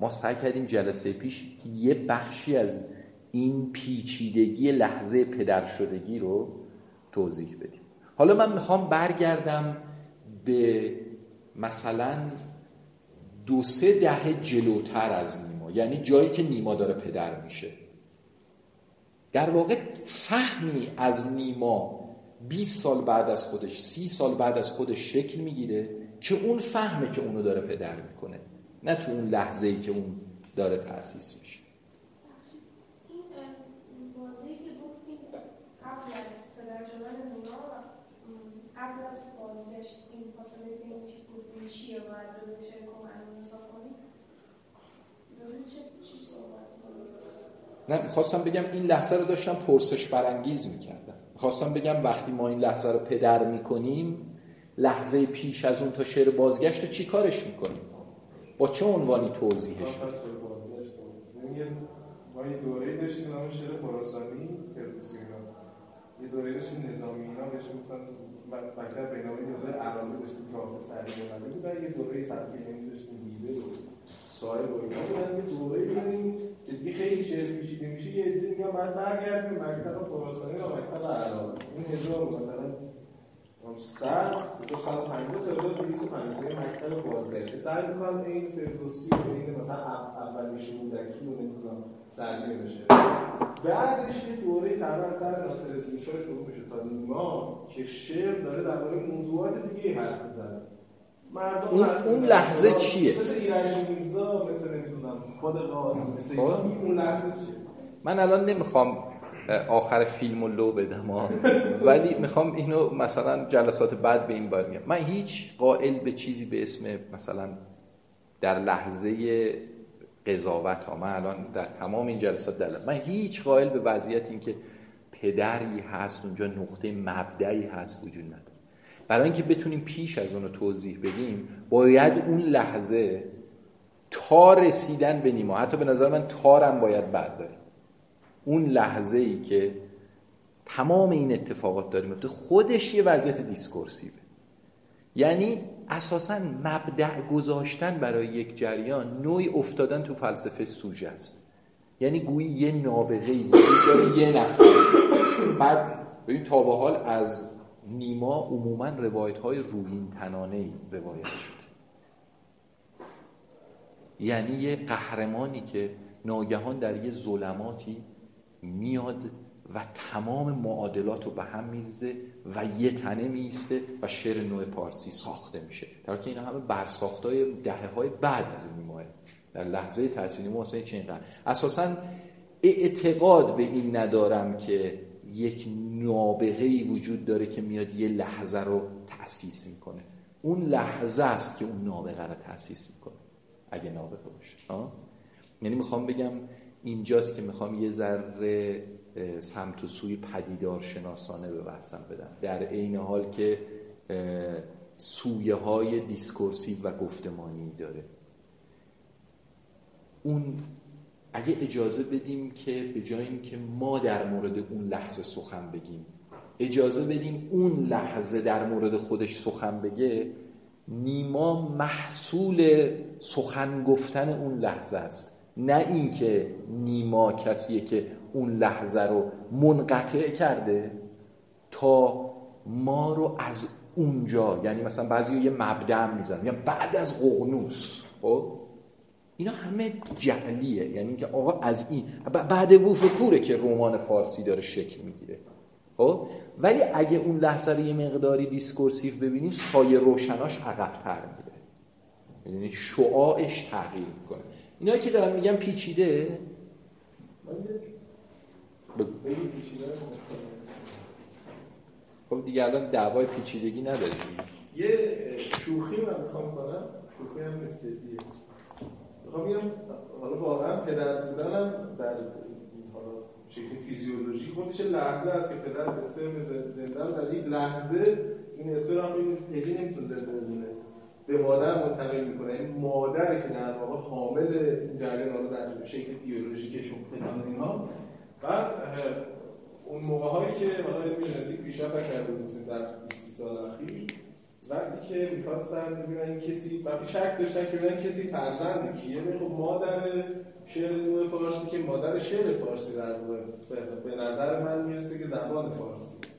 ما سعی کردیم جلسه پیش یه بخشی از این پیچیدگی لحظه پدر شدگی رو توضیح بدیم. حالا من می‌خوام برگردم به مثلا دو سه دهه جلوتر از نیما. یعنی جایی که نیما داره پدر میشه. در واقع فهمی از نیما 20 سال بعد از خودش 30 سال بعد از خودش شکل می‌گیره که اون فهمه که اونو داره پدر می‌کنه. نه تو اون لحظه ای که اون داره تأسیس میشه. نه خواستم بگم این لحظه رو داشتم پرسش برانگیز می‌کردم. خواستم بگم وقتی ما این لحظه رو پدر می‌کنیم لحظه پیش از اون تا شعر بازگشت رو چی کارش می‌کنیم؟ با چه عنوانی توضیحش ما یه دوره داشتیم نام شعر خراسانی فردوسی یه دوره داشتیم نظامی اینا بهش می‌گفتن. مکتب بینایی دوره عربی داشتیم که حافظ سعدی اومده بود. یه دوره سبکی داشتیم دیده و صاحب و اینا بودن یه دوره دیدیم که دیگه خیلی شعر پیچیده میشه. یه عده میگن بعد برگردیم. مکتب خراسانی و مکتب عربی. این هزار مثلا صد دو و پنجاه تا هزار دویست پنجاه مکتب بازگشت سعی می‌کنم این فردوسی و این مثلا اولی شمودکی و نمی‌دونم سرگیر بشه. بعدش یه دوره تقریبا سر ناصر شاه شروع میشه. تا نیما که شعر داره درباره موضوعات دیگه حرف می‌زنه. مردم اون, اون لحظه چیه؟ مثل ایرج میرزا مثل نمی‌دونم خود مثل خب. اون لحظه چیه؟ من الان نمی‌خوام آخر فیلم و لو بدم ولی می‌خوام اینو مثلا جلسات بعد به این باید میگم. من هیچ قائل به چیزی به اسم مثلا در لحظه قضاوت ها. من الان در تمام این جلسات دلم من هیچ قائل به وضعیت این که پدری هست اونجا نقطه مبدعی هست وجود نداره. برای اینکه بتونیم پیش از اونو توضیح بدیم باید اون لحظه تا رسیدن به نیما. حتی به نظر من تارم باید برداریم اون لحظه ای که تمام این اتفاقات داره میفته خودش یه وضعیت دیسکورسیوه. یعنی اساسا مبدع گذاشتن برای یک جریان نوعی افتادن تو فلسفه سوژه است. یعنی گویی یه نابغه وجود یه نفر بعد ببین تا به حال از نیما عموما روایت های روین تنانه روایت شده یعنی یه قهرمانی که ناگهان در یه ظلماتی میاد و تمام معادلات رو به هم میریزه و یه تنه میسته و شعر نوع پارسی ساخته میشه. در که اینا همه برساختای دهه های بعد از این ماه. در لحظه تحصیلی ما چه اینقدر؟ اساسا اعتقاد به این ندارم که یک نابغه ای وجود داره که میاد یه لحظه رو تأسیس می‌کنه. اون لحظه است که اون نابغه رو تأسیس می‌کنه. اگه نابغه باشه. یعنی می‌خوام بگم اینجاست که می‌خوام یه ذره سمت و سوی پدیدار شناسانه به بحثم بدم. در عین حال که سویه های discursive و گفتمانی داره. اون اگه اجازه بدیم که به جای اینکه ما در مورد اون لحظه سخن بگیم اجازه بدیم اون لحظه در مورد خودش سخن بگه نیما محصول سخن گفتن اون لحظه است. نه اینکه نیما کسیه که اون لحظه رو منقطع کرده تا ما رو از اونجا یعنی مثلا بعضی یه مبدع میزن یا بعد از قغنوس خب؟ اینا همه جعلیه یعنی اینکه آقا از این بعد بوفکوره که رمان فارسی داره شکل می‌گیره خب؟ ولی اگه اون لحظه رو یه مقداری دیسکورسیو ببینیم سایه روشناش عقبتر میره. یعنی شعاعش تغییر می‌کنه. اینا که دارم میگم پیچیده؟ خب دیگه الان دعوای پیچیدگی نداریم. یه شوخی من می‌خوام کنم. شوخی هم نیست جدیه می‌خوام بگم حالا واقعا پدر بودنم در حالا شکل فیزیولوژی خودش لحظه است که پدر اسپرم زنده در یک لحظه این اسپرم هم نمی‌تونه زنده بمونه به مادر منتقل می‌کنه. این مادر که در واقع حامل این جریان در شکل بیولوژیکشون فلان اینها بعد اون موقع هایی که حالا ژنتیک پیشرفت کرده بود در 20 سال اخیر وقتی که می‌خواستن ببینن این کسی وقتی شک داشتن که ببینن کسی فرزند کیه خب مادر شعر نوع فارسی که مادر شعر فارسی در به نظر من می‌رسه که زبان فارسی.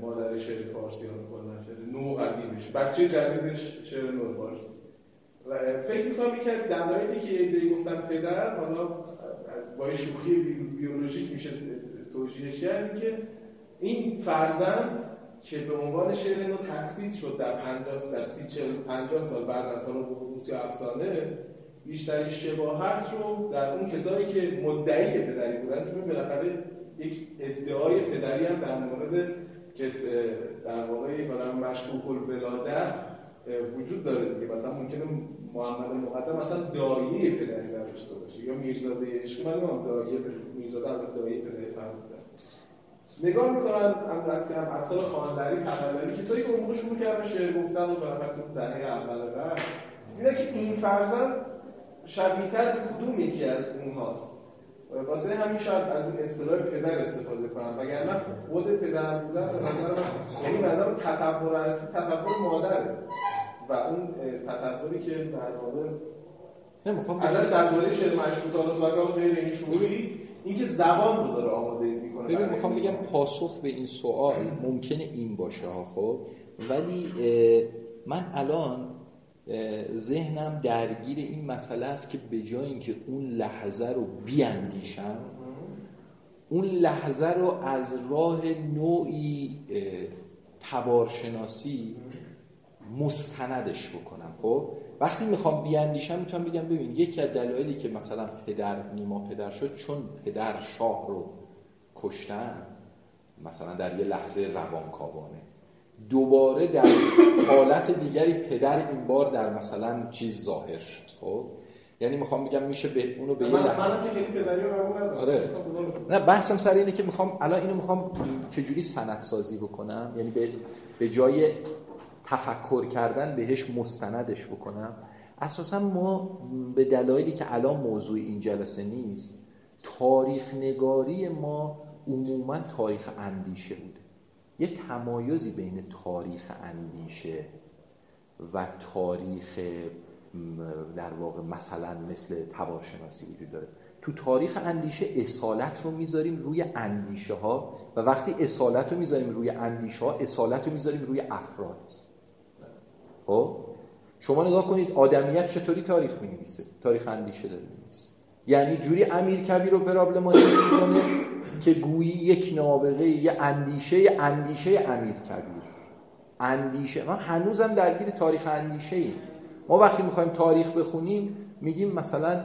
مادر شعر فارسی ها کلا شعر نو قدیمش. بچه جدیدش شعر نو فارسی. و فکر می‌کنم یکی از دلایلی که ایده گفتن پدر حالا با شوخی بیولوژیک میشه توجیهش کرد که این فرزند که به عنوان شعر نو تثبیت شد در 50 در 30 40 50 سال بعد از سال یا افسانه بیشتری شباهت رو در اون کسایی که مدعی پدری بودن چون بالاخره یک ادعای پدری هم در مورد در واقع یک مشکوک الولاده وجود داره دیگه. مثلا ممکنه محمد مقدم مثلا دایی پدری داشته باشه یا میرزاده عشقی من نمی‌دونم دایی میرزاده البته دایی پدری فرمودن نگاه می‌کنن هم دست که هم امثال خواندری تقلدی کسایی که اون شروع کردن شعر گفتن و بالاخره تو دهه اول بعد. که این فرزند شبیه‌تر به کدوم یکی از اونهاست. واسه همین شاید از این اصطلاح پدر استفاده کنم. وگرنه خود پدر بودن به نظر من یعنی مثلا تطور اصلی تطور مادره. و اون تطوری که در واقع نمی‌خوام ازش در دوره شعر مشروط و غیر این شوخی اینکه زبان رو داره آماده می‌کنه. ببین می‌خوام بگم پاسخ به این سوال ممکنه این باشه ها خب. ولی من الان ذهنم درگیر این مسئله است که به جای اینکه اون لحظه رو بیاندیشم اون لحظه رو از راه نوعی تبارشناسی مستندش بکنم. خب؟ وقتی می‌خوام بیاندیشم می‌تونم بگم ببین یکی از دلایلی که مثلا پدر نیما پدر شد چون پدر شاه رو کشتن مثلا در یه لحظه روانکاوانه. دوباره در حالت دیگری پدر این بار در مثلا چیز ظاهر شد خب؟ یعنی می‌خوام بگم میشه به اونو به یه لحظه آره. نه بحثم سر اینه که می‌خوام الان اینو می‌خوام چجوری سند سازی بکنم؟ یعنی به, به جای تفکر کردن بهش مستندش بکنم. اساسا ما به دلایلی که الان موضوع این جلسه نیست تاریخ نگاری ما عموما تاریخ اندیشه بوده یه تمایزی بین تاریخ اندیشه و تاریخ در واقع مثلا مثل تبارشناسی وجود داره. تو تاریخ اندیشه اصالت رو می‌ذاریم روی اندیشه ها و وقتی اصالت رو می‌ذاریم روی اندیشه ها اصالت رو می‌ذاریم روی افراد. خب؟ شما نگاه کنید آدمیت چطوری تاریخ می نویسه تاریخ اندیشه داره می یعنی جوری امیر کبیر رو پرابلماتیک می‌کنه که گویی یک نابغه یه اندیشه اندیشه امیر کبیر. اندیشه. ما هنوزم درگیر تاریخ اندیشه ای ما وقتی می‌خوایم تاریخ بخونیم میگیم مثلا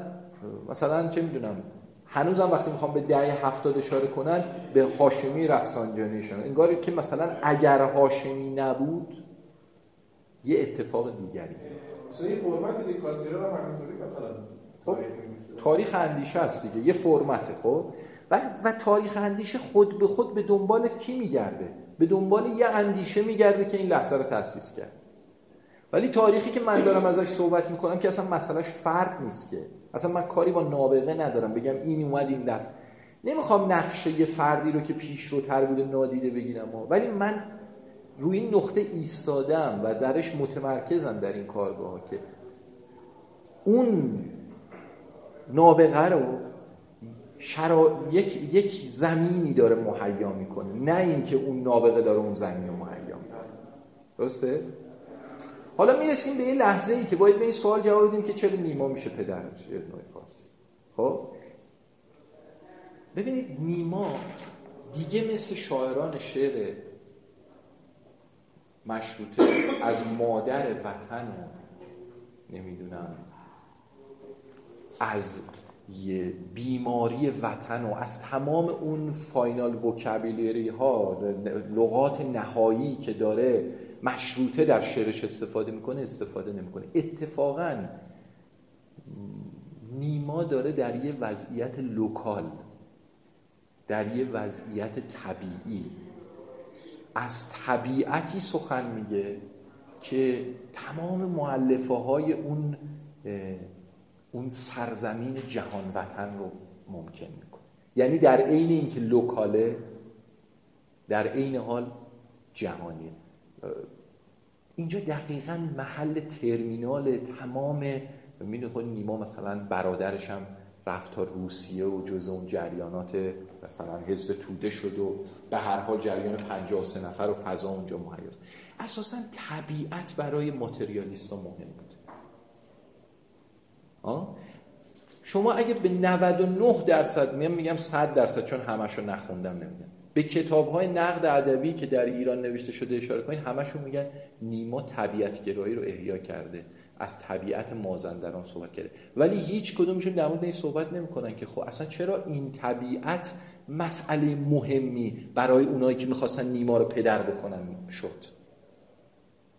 مثلا چه می‌دونم هنوزم وقتی می‌خوام به دهه هفتاد اشاره کنن به هاشمی رفسنجانیشون انگار که مثلا اگر هاشمی نبود یه اتفاق دیگری. مثلا یه فرمت رو همینطوری مثلا خب تاریخ اندیشه است دیگه. یه فرمته خب؟ و, و تاریخ اندیشه خود به خود به دنبال کی میگرده؟ به دنبال یه اندیشه میگرده که این لحظه رو تأسیس کرد. ولی تاریخی که من دارم ازش صحبت می‌کنم که اصلا مسئلهش فرق نیست که. اصلا من کاری با نابغه ندارم. بگم این اومد این دست. نمی‌خوام نقشه یه فردی رو که پیش رو تر بوده نادیده بگیرم ولی من روی این نقطه ایستادم و درش متمرکزم در این کارگاه که اون نابغه رو شرا... یک... یک زمینی داره مهیا می‌کنه. نه اینکه اون نابغه داره اون زمین رو مهیا می‌کنه. درسته؟ حالا می‌رسیم به یه لحظه ای که باید به این سوال جواب بدیم که چرا نیما میشه پدر نوع فارسی. خب؟ ببینید نیما دیگه مثل شاعران شعر مشروطه از مادر وطن نمی‌دونم. از یه بیماری وطن و از تمام اون فاینال وکابیلری ها لغات نهایی که داره مشروطه در شعرش استفاده می‌کنه استفاده نمی‌کنه. اتفاقا نیما داره در یه وضعیت لوکال در یه وضعیت طبیعی. از طبیعتی سخن میگه که تمام معلفه های اون اون سرزمین جهان وطن رو ممکن می‌کنه. یعنی در عین اینکه لوکاله در عین حال جهانیه. اینجا دقیقا محل ترمینال تمام می‌دونی خود نیما مثلا برادرش هم رفت تا روسیه و جز اون جریانات مثلا حزب توده شد و به هر حال جریان 53 نفر و فضا اونجا مهیاست. اساسا طبیعت برای ماتریالیست مهم بود. شما اگه به 99 درصد میگم میگم 100 درصد چون همشو نخوندم نمیگم. به کتاب های نقد ادبی که در ایران نوشته شده اشاره کنید همشون میگن نیما طبیعت گرایی رو احیا کرده از طبیعت مازندران صحبت کرده. ولی هیچ کدومشون در مورد این صحبت نمی‌کنن که خب اصلا چرا این طبیعت مسئله مهمی برای اونایی که می‌خواستن نیما رو پدر بکنن شد؟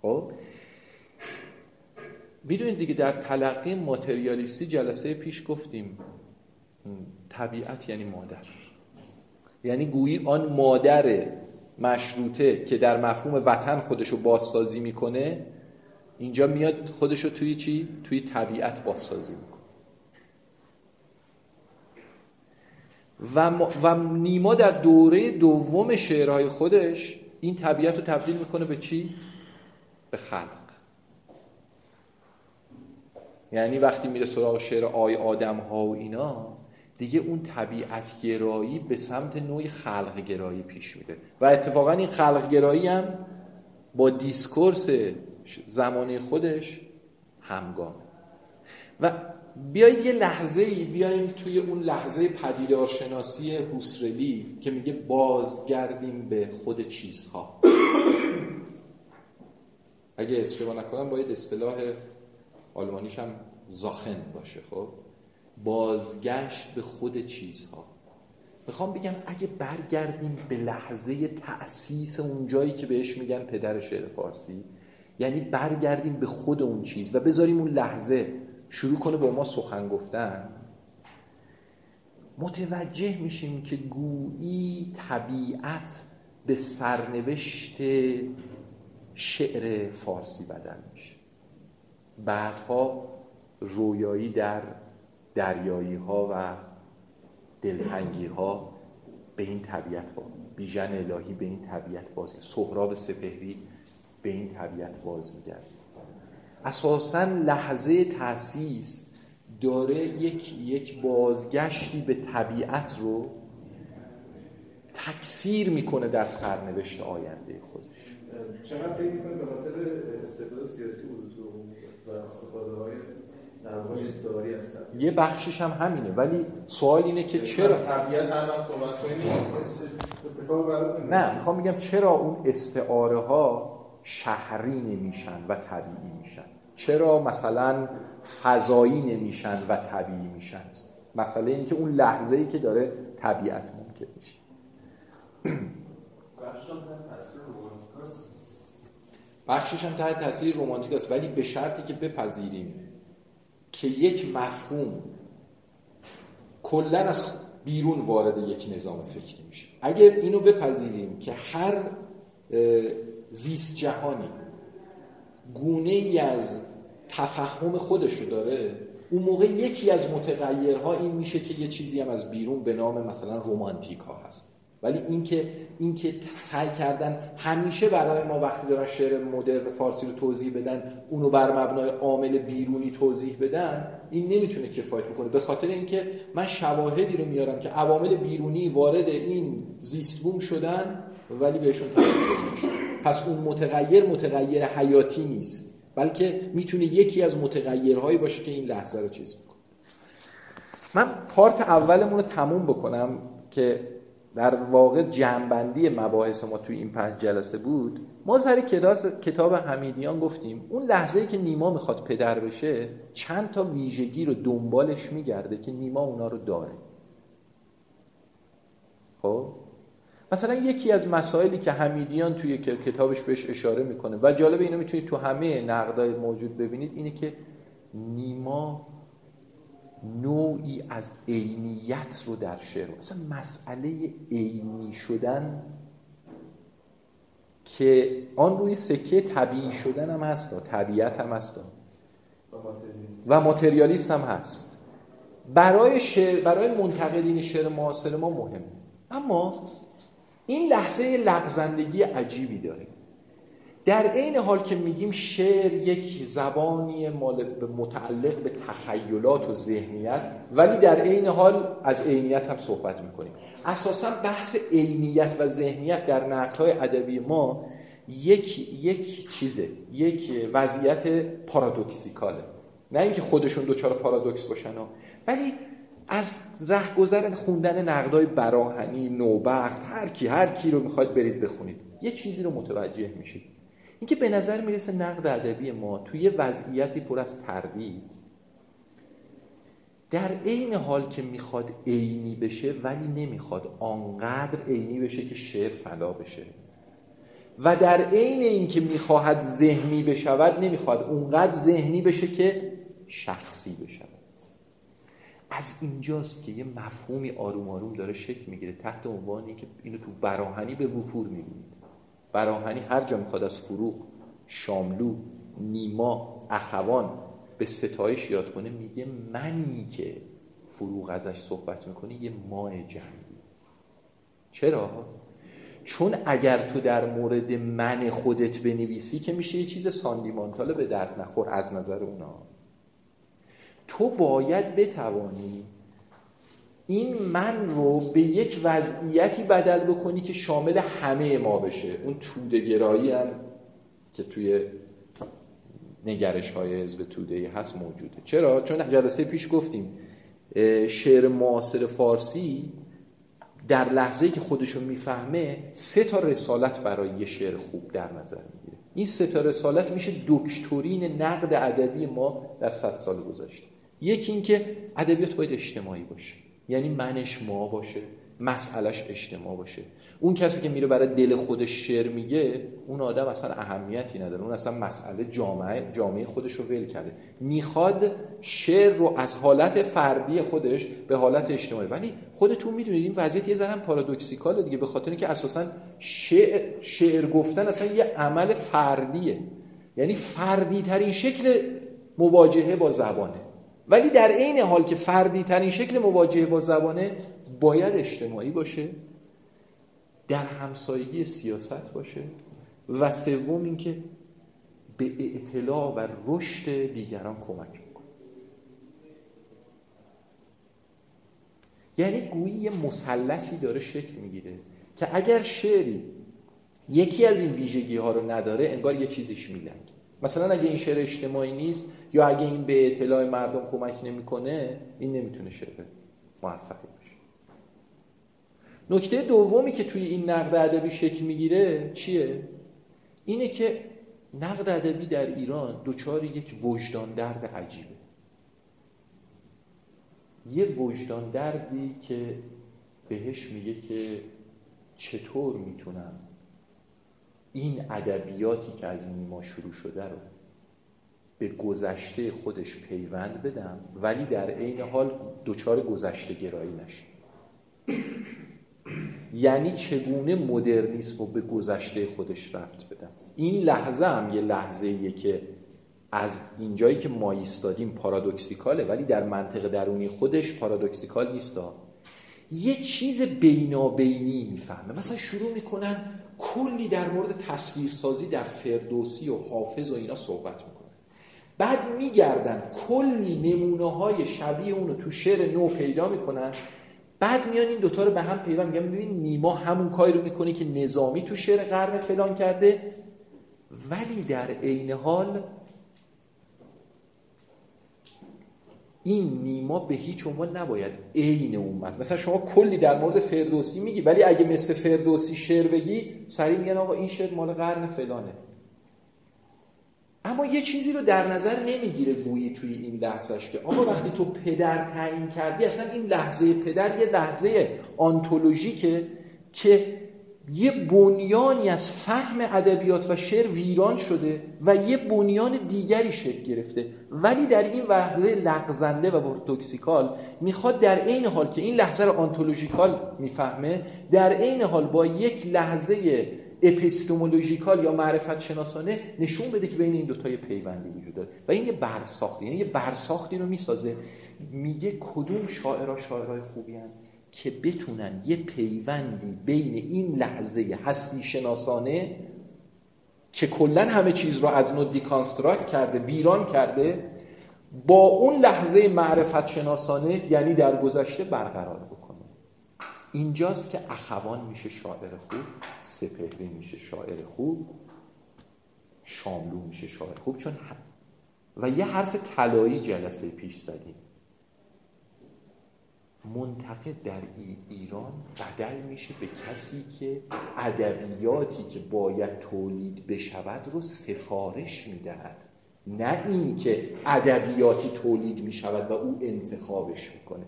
خب؟ می‌دونید دیگه در تلقی ماتریالیستی جلسه پیش گفتیم طبیعت یعنی مادر یعنی گویی آن مادر مشروطه که در مفهوم وطن خودشو بازسازی می‌کنه اینجا میاد خودشو توی چی؟ توی طبیعت بازسازی می‌کنه و, و نیما در دوره دوم شعرهای خودش این طبیعت رو تبدیل می‌کنه به چی؟ به خلق یعنی وقتی میره سراغ شعر آی آدم ها و اینا دیگه اون طبیعت گرایی به سمت نوعی خلق گرایی پیش میره. و اتفاقا این خلق گرایی هم با discourse زمانی خودش همگام و بیایید یه لحظه ای بیایم توی اون لحظه پدیدارشناسی هوسرلی که میگه بازگردیم به خود چیزها. *clears throat* اگه اشتباه نکنم باید اصطلاح آلمانیش هم زاخن باشه خب؟ بازگشت به خود چیزها. می‌خوام بگم اگه برگردیم به لحظه تأسیس اون جایی که بهش میگن پدر شعر فارسی یعنی برگردیم به خود اون چیز و بذاریم اون لحظه شروع کنه با ما سخن گفتن متوجه میشیم که گویی طبیعت به سرنوشت شعر فارسی بدل میشه. بعدها رویایی در دریایی ها و دلتنگی ها به این طبیعت با بیژن الهی به این طبیعت بازی سهراب سپهری به این طبیعت باز میگرد اساسا لحظه تاسیس داره یک یک بازگشتی به طبیعت رو تکثیر می‌کنه در سرنوشت آینده خودش چقدر فکر می‌کنه به خاطر استفاده سیاسی بود و استفاده های یه بخشش هم همینه ولی سوال اینه که چرا؟ نه می‌خوام بگم چرا اون استعاره ها شهری نمیشن و طبیعی میشن؟ چرا مثلا فضایی نمیشن و طبیعی میشن؟ مسئله اینه که اون لحظه ای که داره طبیعت ممکن میشه. بخشش هم تحت تاثیر رومانتیک است ولی به شرطی که بپذیریم که یک مفهوم کلا از بیرون وارد یک نظام فکری میشه. اگر اینو بپذیریم که هر زیست جهانی گونه ای از تفهم خودشو داره اون موقع یکی از متغیرها این میشه که یه چیزی هم از بیرون به نام مثلا رومانتیک ها هست. ولی اینکه اینکه سعی کردن همیشه برای ما وقتی دارن شعر مدرن فارسی رو توضیح بدن اونو بر مبنای عامل بیرونی توضیح بدن این نمی‌تونه کفایت بکنه. به خاطر اینکه من شواهدی رو میارم که عوامل بیرونی وارد این زیستبوم شدن ولی بهشون توجه نمیشه پس اون متغیر متغیر حیاتی نیست بلکه می‌تونه یکی از متغیرهایی باشه که این لحظه رو چیز می‌کنه. من پارت اولمون رو تموم بکنم که در واقع جنبندی مباحث ما توی این پنج جلسه بود ما سر کتاب حمیدیان گفتیم اون لحظه که نیما می‌خواد پدر بشه چند تا ویژگی رو دنبالش میگرده که نیما اونا رو داره. خب؟ مثلا یکی از مسائلی که حمیدیان توی کتابش بهش اشاره می‌کنه و جالب اینو می‌تونید تو همه نقدای موجود ببینید اینه که نیما نوعی از عینیت رو در شعر مثلا مسئله عینی شدن که آن روی سکه طبیعی شدن هم هست طبیعت هم هست. و ماتریالیست هم هست. برای شعر برای منتقدین شعر معاصر ما مهمه اما این لحظه لغزندگی عجیبی داره. در عین حال که میگیم شعر یک زبانی متعلق به تخیلات و ذهنیت ولی در عین حال از عینیت هم صحبت می‌کنیم. اساسا بحث عینیت و ذهنیت در نقدهای ادبی ما یک یک چیزه یک وضعیت پارادوکسیکاله. نه اینکه خودشون دوچار پارادوکس باشن ولی از رهگذر خوندن نقدای براهنی نوبخت هر کی هر کی رو می‌خواید برید بخونید. یه چیزی رو متوجه میشید. اینکه به نظر می‌رسه نقد ادبی ما توی وضعیتی پر از تردید در عین حال که می‌خواد عینی بشه ولی نمی‌خواد آنقدر عینی بشه که شعر فلا بشه. و در عین اینکه می‌خواهد ذهنی بشود نمی‌خواد اونقدر ذهنی بشه که شخصی بشود. از اینجاست که یه مفهومی آروم آروم داره شکل می‌گیره تحت عنوانی که اینو تو براهنی به وفور می‌بینید. براهنی هر جا می‌خواد از فروغ شاملو نیما اخوان به ستایش یاد کنه میگه منی که فروغ ازش صحبت می‌کنه یه ماه جنگی چرا؟ چون اگر تو در مورد من خودت بنویسی که میشه یه چیز ساندیمانتال به درد نخور از نظر اونا تو باید بتوانی این من رو به یک وضعیتی بدل بکنی که شامل همه ما بشه. اون توده گرایی هم که توی نگرش های حزب توده هست موجوده. چرا؟ چون جلسه پیش گفتیم شعر معاصر فارسی در لحظه که خودشون می‌فهمه سه تا رسالت برای یه شعر خوب در نظر می‌گیره. این سه تا رسالت میشه دکترین نقد ادبی ما در صد سال گذشته. یکی اینکه ادبیات باید اجتماعی باشه. یعنی منش ما باشه مسئلهش اجتماع باشه. اون کسی که میره برای دل خودش شعر میگه اون آدم اصلا اهمیتی نداره. اون اصلا مسئله جامعه جامعه خودش رو ول کرده. می‌خواد شعر رو از حالت فردی خودش به حالت اجتماعی. ولی خودتون می‌دونید این وضعیت یه ذره پارادوکسیکاله دیگه. به خاطر اینکه اساسا شعر, شعر گفتن اصلا یه عمل فردیه. یعنی فردی ترین شکل مواجهه با زبانه. ولی در عین حال که فردی ترین شکل مواجهه با زبانه باید اجتماعی باشه در همسایگی سیاست باشه و سوم اینکه به اطلاع و رشد دیگران کمک می‌کنه یعنی گویی یه مثلثی داره شکل می‌گیره که اگر شعری یکی از این ویژگی ها رو نداره انگار یه چیزیش میلنگه. مثلا اگه این شعر اجتماعی نیست یا اگه این به اطلاع مردم کمک نمی‌کنه این نمی‌تونه شعر موفقی باشه. نکته دومی که توی این نقد ادبی شکل می‌گیره چیه؟ اینه که نقد ادبی در ایران دچار یک وجدان درد عجیبه. یه وجدان دردی که بهش میگه که چطور می‌تونم این ادبیاتی که از نیما شروع شده رو به گذشته خودش پیوند بدم ولی در عین حال دچار گذشته گرایی نشه یعنی چگونه مدرنیسم رو به گذشته خودش رفت بدم؟ این لحظه هم یه لحظه ایه که از اینجایی که ما ایستادیم پارادوکسیکاله ولی در منطق درونی خودش پارادوکسیکال نیستا یه چیز بینابینی می‌فهمه. مثلا شروع می‌کنن کلی در مورد تصویرسازی در فردوسی و حافظ و اینا صحبت می‌کنن بعد میگردن کلی نمونه های شبیه اونو تو شعر نو پیدا می‌کنن. بعد میان این دوتا رو به هم پیوند میگن ببین نیما همون کاری رو می‌کنه که نظامی تو شعر قرن فلان کرده. ولی در عین حال این نیما به هیچ عنوان نباید عین اومد مثلا شما کلی در مورد فردوسی میگی ولی اگه مثل فردوسی شعر بگی سریع میگن آقا این شعر مال قرن فلانه. اما یه چیزی رو در نظر نمی‌گیره گویی توی این لحظهش که آقا وقتی تو پدر تعیین کردی اصلا این لحظه پدر یه لحظه آنتولوژیکه که یه بنیانی از فهم ادبیات و شعر ویران شده و یه بنیان دیگری شکل گرفته. ولی در این وحده لغزنده و پارادوکسیکال می‌خواد در عین حال که این لحظه رو آنتولوژیکال می‌فهمه در عین حال با یک لحظه epistemological یا معرفت شناسانه نشون بده که بین این دوتا یه پیوندی وجود داره. و این یه برساختی یعنی یه برساختی رو می‌سازه. میگه کدوم شاعرها شاعرهای خوبی هن؟ که بتونن یه پیوندی بین این لحظه هستی شناسانه که کلا همه چیز رو از نو deconstruct کرده ویران کرده با اون لحظه معرفت شناسانه یعنی در گذشته برقرار بکنه. اینجاست که اخوان میشه شاعر خوب سپهری میشه شاعر خوب شاملو میشه شاعر خوب چون و یه حرف طلایی جلسه پیش زدیم. منتقد در ایران بدل میشه به کسی که ادبیاتی که باید تولید بشود رو سفارش می‌دهد. نه این که ادبیاتی تولید می‌شود و او انتخابش می‌کنه.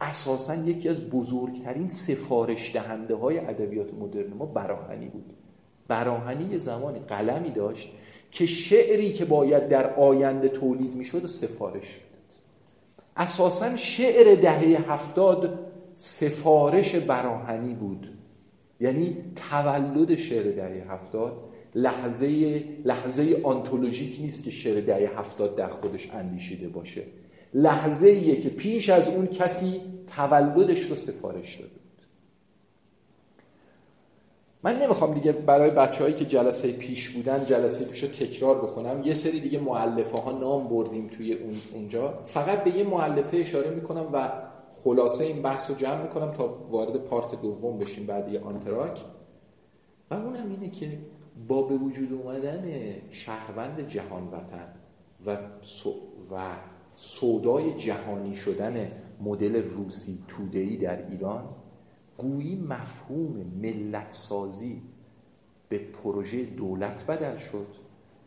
اساسا یکی از بزرگترین سفارش دهنده های ادبیات مدرن ما براهنی بود. براهنی یه زمانی قلمی داشت که شعری که باید در آینده تولید می‌شد و سفارش اساسا شعر دهه هفتاد سفارش براهنی بود. یعنی تولد شعر دهه هفتاد. لحظه لحظه آنتولوژیک نیست که شعر دهه هفتاد در خودش اندیشیده باشه. لحظه که پیش از اون کسی تولدش رو سفارش داده من نمی‌خوام دیگه برای بچههایی که جلسه پیش بودن جلسه پیش رو تکرار بکنم یه سری دیگه معلفه ها نام بردیم توی اون اونجا. فقط به یه معلفه اشاره می‌کنم و خلاصه این بحث رو جمع می‌کنم تا وارد پارت دوم بشیم بعد یه آنتراک. و اونم اینه که با به وجود اومدن شهروند جهان وطن و و سودای جهانی شدن مدل روسی تودهی در ایران گویی مفهوم ملت سازی به پروژه دولت بدل شد.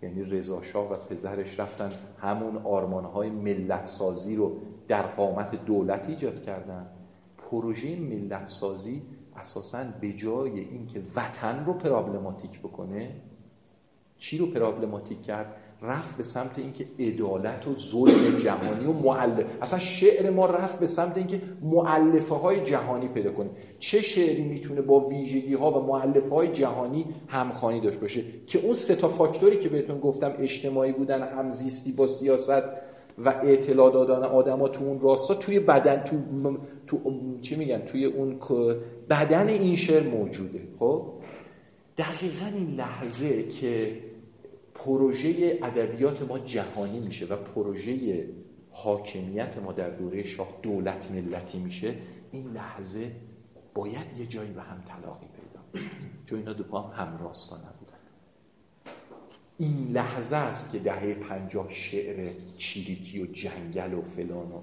یعنی رضا و پزرش رفتن همون آرمانهای ملت سازی رو در قامت دولت ایجاد کردن. پروژه ملت سازی اساسا به جای اینکه وطن رو پرابلماتیک بکنه چی رو پرابلماتیک کرد؟ رفت به سمت اینکه عدالت و ظلم جهانی و معلف اصلا شعر ما رفت به سمت اینکه معلفه های جهانی پیدا کنه. چه شعری می‌تونه با ویژگی ها و معلفه های جهانی همخوانی داشته باشه؟ که اون سه تا فاکتوری که بهتون گفتم اجتماعی بودن همزیستی با سیاست و اطلاع دادن آدما تو اون راستا توی بدن تو, تو چی میگن؟ توی اون بدن این شعر موجوده. خب؟ دقیقا این لحظه که پروژه ادبیات ما جهانی میشه و پروژه حاکمیت ما در دوره شاه دولت ملتی میشه این لحظه باید یه جایی به هم تلاقی پیدا چون اینا دو پا هم راستا نبودن. این لحظه است که دهه پنجاه شعر چیریکی و جنگل و فلان و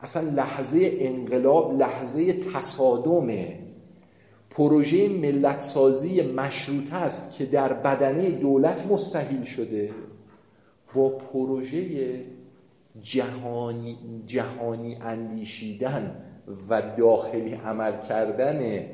اصلا لحظه انقلاب لحظه تصادمه پروژه ملتسازی مشروطه است که در بدنه دولت مستحیل شده با پروژه جهانی, جهانی اندیشیدن و داخلی عمل کردن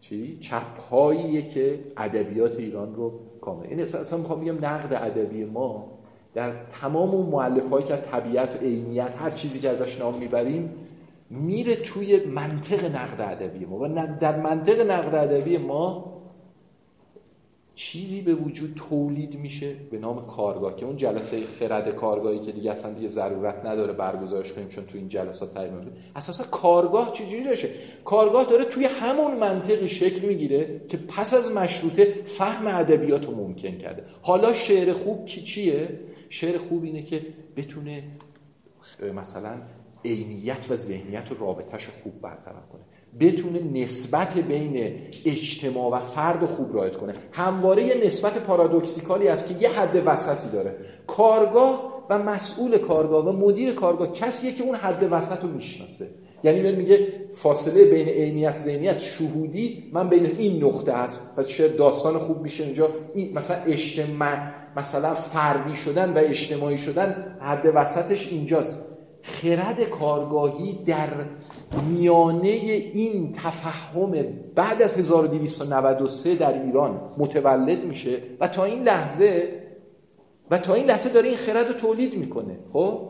چی؟ چپهاییه که ادبیات ایران رو کامل این اصلا می‌خوام بگم نقد ادبی ما در تمام اون معلف که طبیعت و عینیت هر چیزی که ازش نام می‌بریم میره توی منطق نقد ادبی ما. و در منطق نقد ادبی ما چیزی به وجود تولید میشه به نام کارگاه که اون جلسه خرد کارگاهی که دیگه اصلا دیگه ضرورت نداره برگزارش کنیم چون تو این جلسات تعیین اساسا کارگاه چجوری داره کارگاه داره توی همون منطقی شکل می‌گیره که پس از مشروطه فهم ادبیات رو ممکن کرده. حالا شعر خوب کی چیه؟ شعر خوب اینه که بتونه مثلا عینیت و ذهنیت و رابطهش خوب برقرار کنه. بتونه نسبت بین اجتماع و فرد خوب رایت کنه. همواره یه نسبت پارادوکسیکالی است که یه حد وسطی داره. کارگاه و مسئول کارگاه و مدیر کارگاه کسیه که اون حد وسط رو می‌شناسه. یعنی میگه فاصله بین عینیت ذهنیت شهودی من بین این نقطه هست. پس چه داستان خوب میشه اینجا؟ این مثلا اجتماع مثلا فردی شدن و اجتماعی شدن حد وسطش اینجاست. خرد کارگاهی در میانه این تفهم بعد از 1293 در ایران متولد میشه و تا این لحظه و تا این لحظه داره این خرد رو تولید می‌کنه. خب؟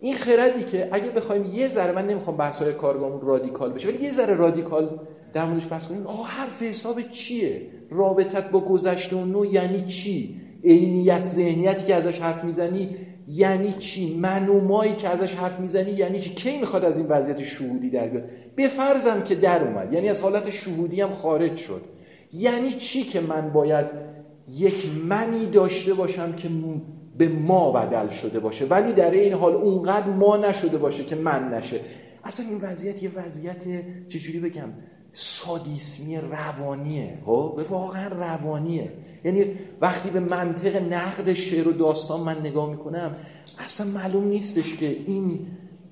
این خردی که اگه بخوایم یه ذره من نمی‌خوام بحث های کارگاهمون رادیکال بشه ولی یه ذره رادیکال در موردش بحث کنیم. آه حرف حساب چیه؟ رابطت با گذشته و نو یعنی چی؟ عینیت ذهنیتی که ازش حرف می‌زنی یعنی چی؟ منومایی که ازش حرف می‌زنی یعنی چی؟ کی می‌خواد از این وضعیت شهودی در بیاد؟ بفرضم که در اومد. یعنی از حالت شهودی هم خارج شد. یعنی چی که من باید یک منی داشته باشم که به ما بدل شده باشه؟ ولی در این حال اونقدر ما نشده باشه که من نشه. اصلا این وضعیت یه وضعیت چجوری بگم؟ سادیسمی روانیه. خب؟ واقعا روانیه. یعنی وقتی به منطق نقد شعر و داستان من نگاه می‌کنم اصلا معلوم نیستش که این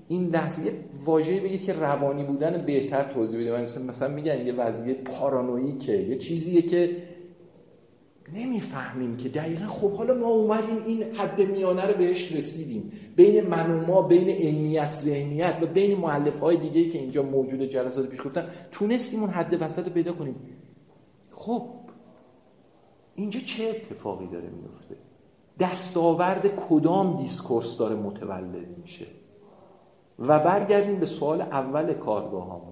این لحظه. یه واژه‌ای بگید که روانی بودن بهتر توضیح بده. مثلا مثلا میگن یه وضعیت پارانویکه یه چیزیه که نمی‌فهمیم که دقیقا خب حالا ما اومدیم این حد میانه رو بهش رسیدیم. بین من و ما بین عینیت ذهنیت و بین معلف های دیگه که اینجا موجود جلسات پیش گفتن تونستیم اون حد وسط رو پیدا کنیم. خب اینجا چه اتفاقی داره میفته دستاورد کدام دیسکورس داره متولد میشه؟ و برگردیم به سوال اول کارگاه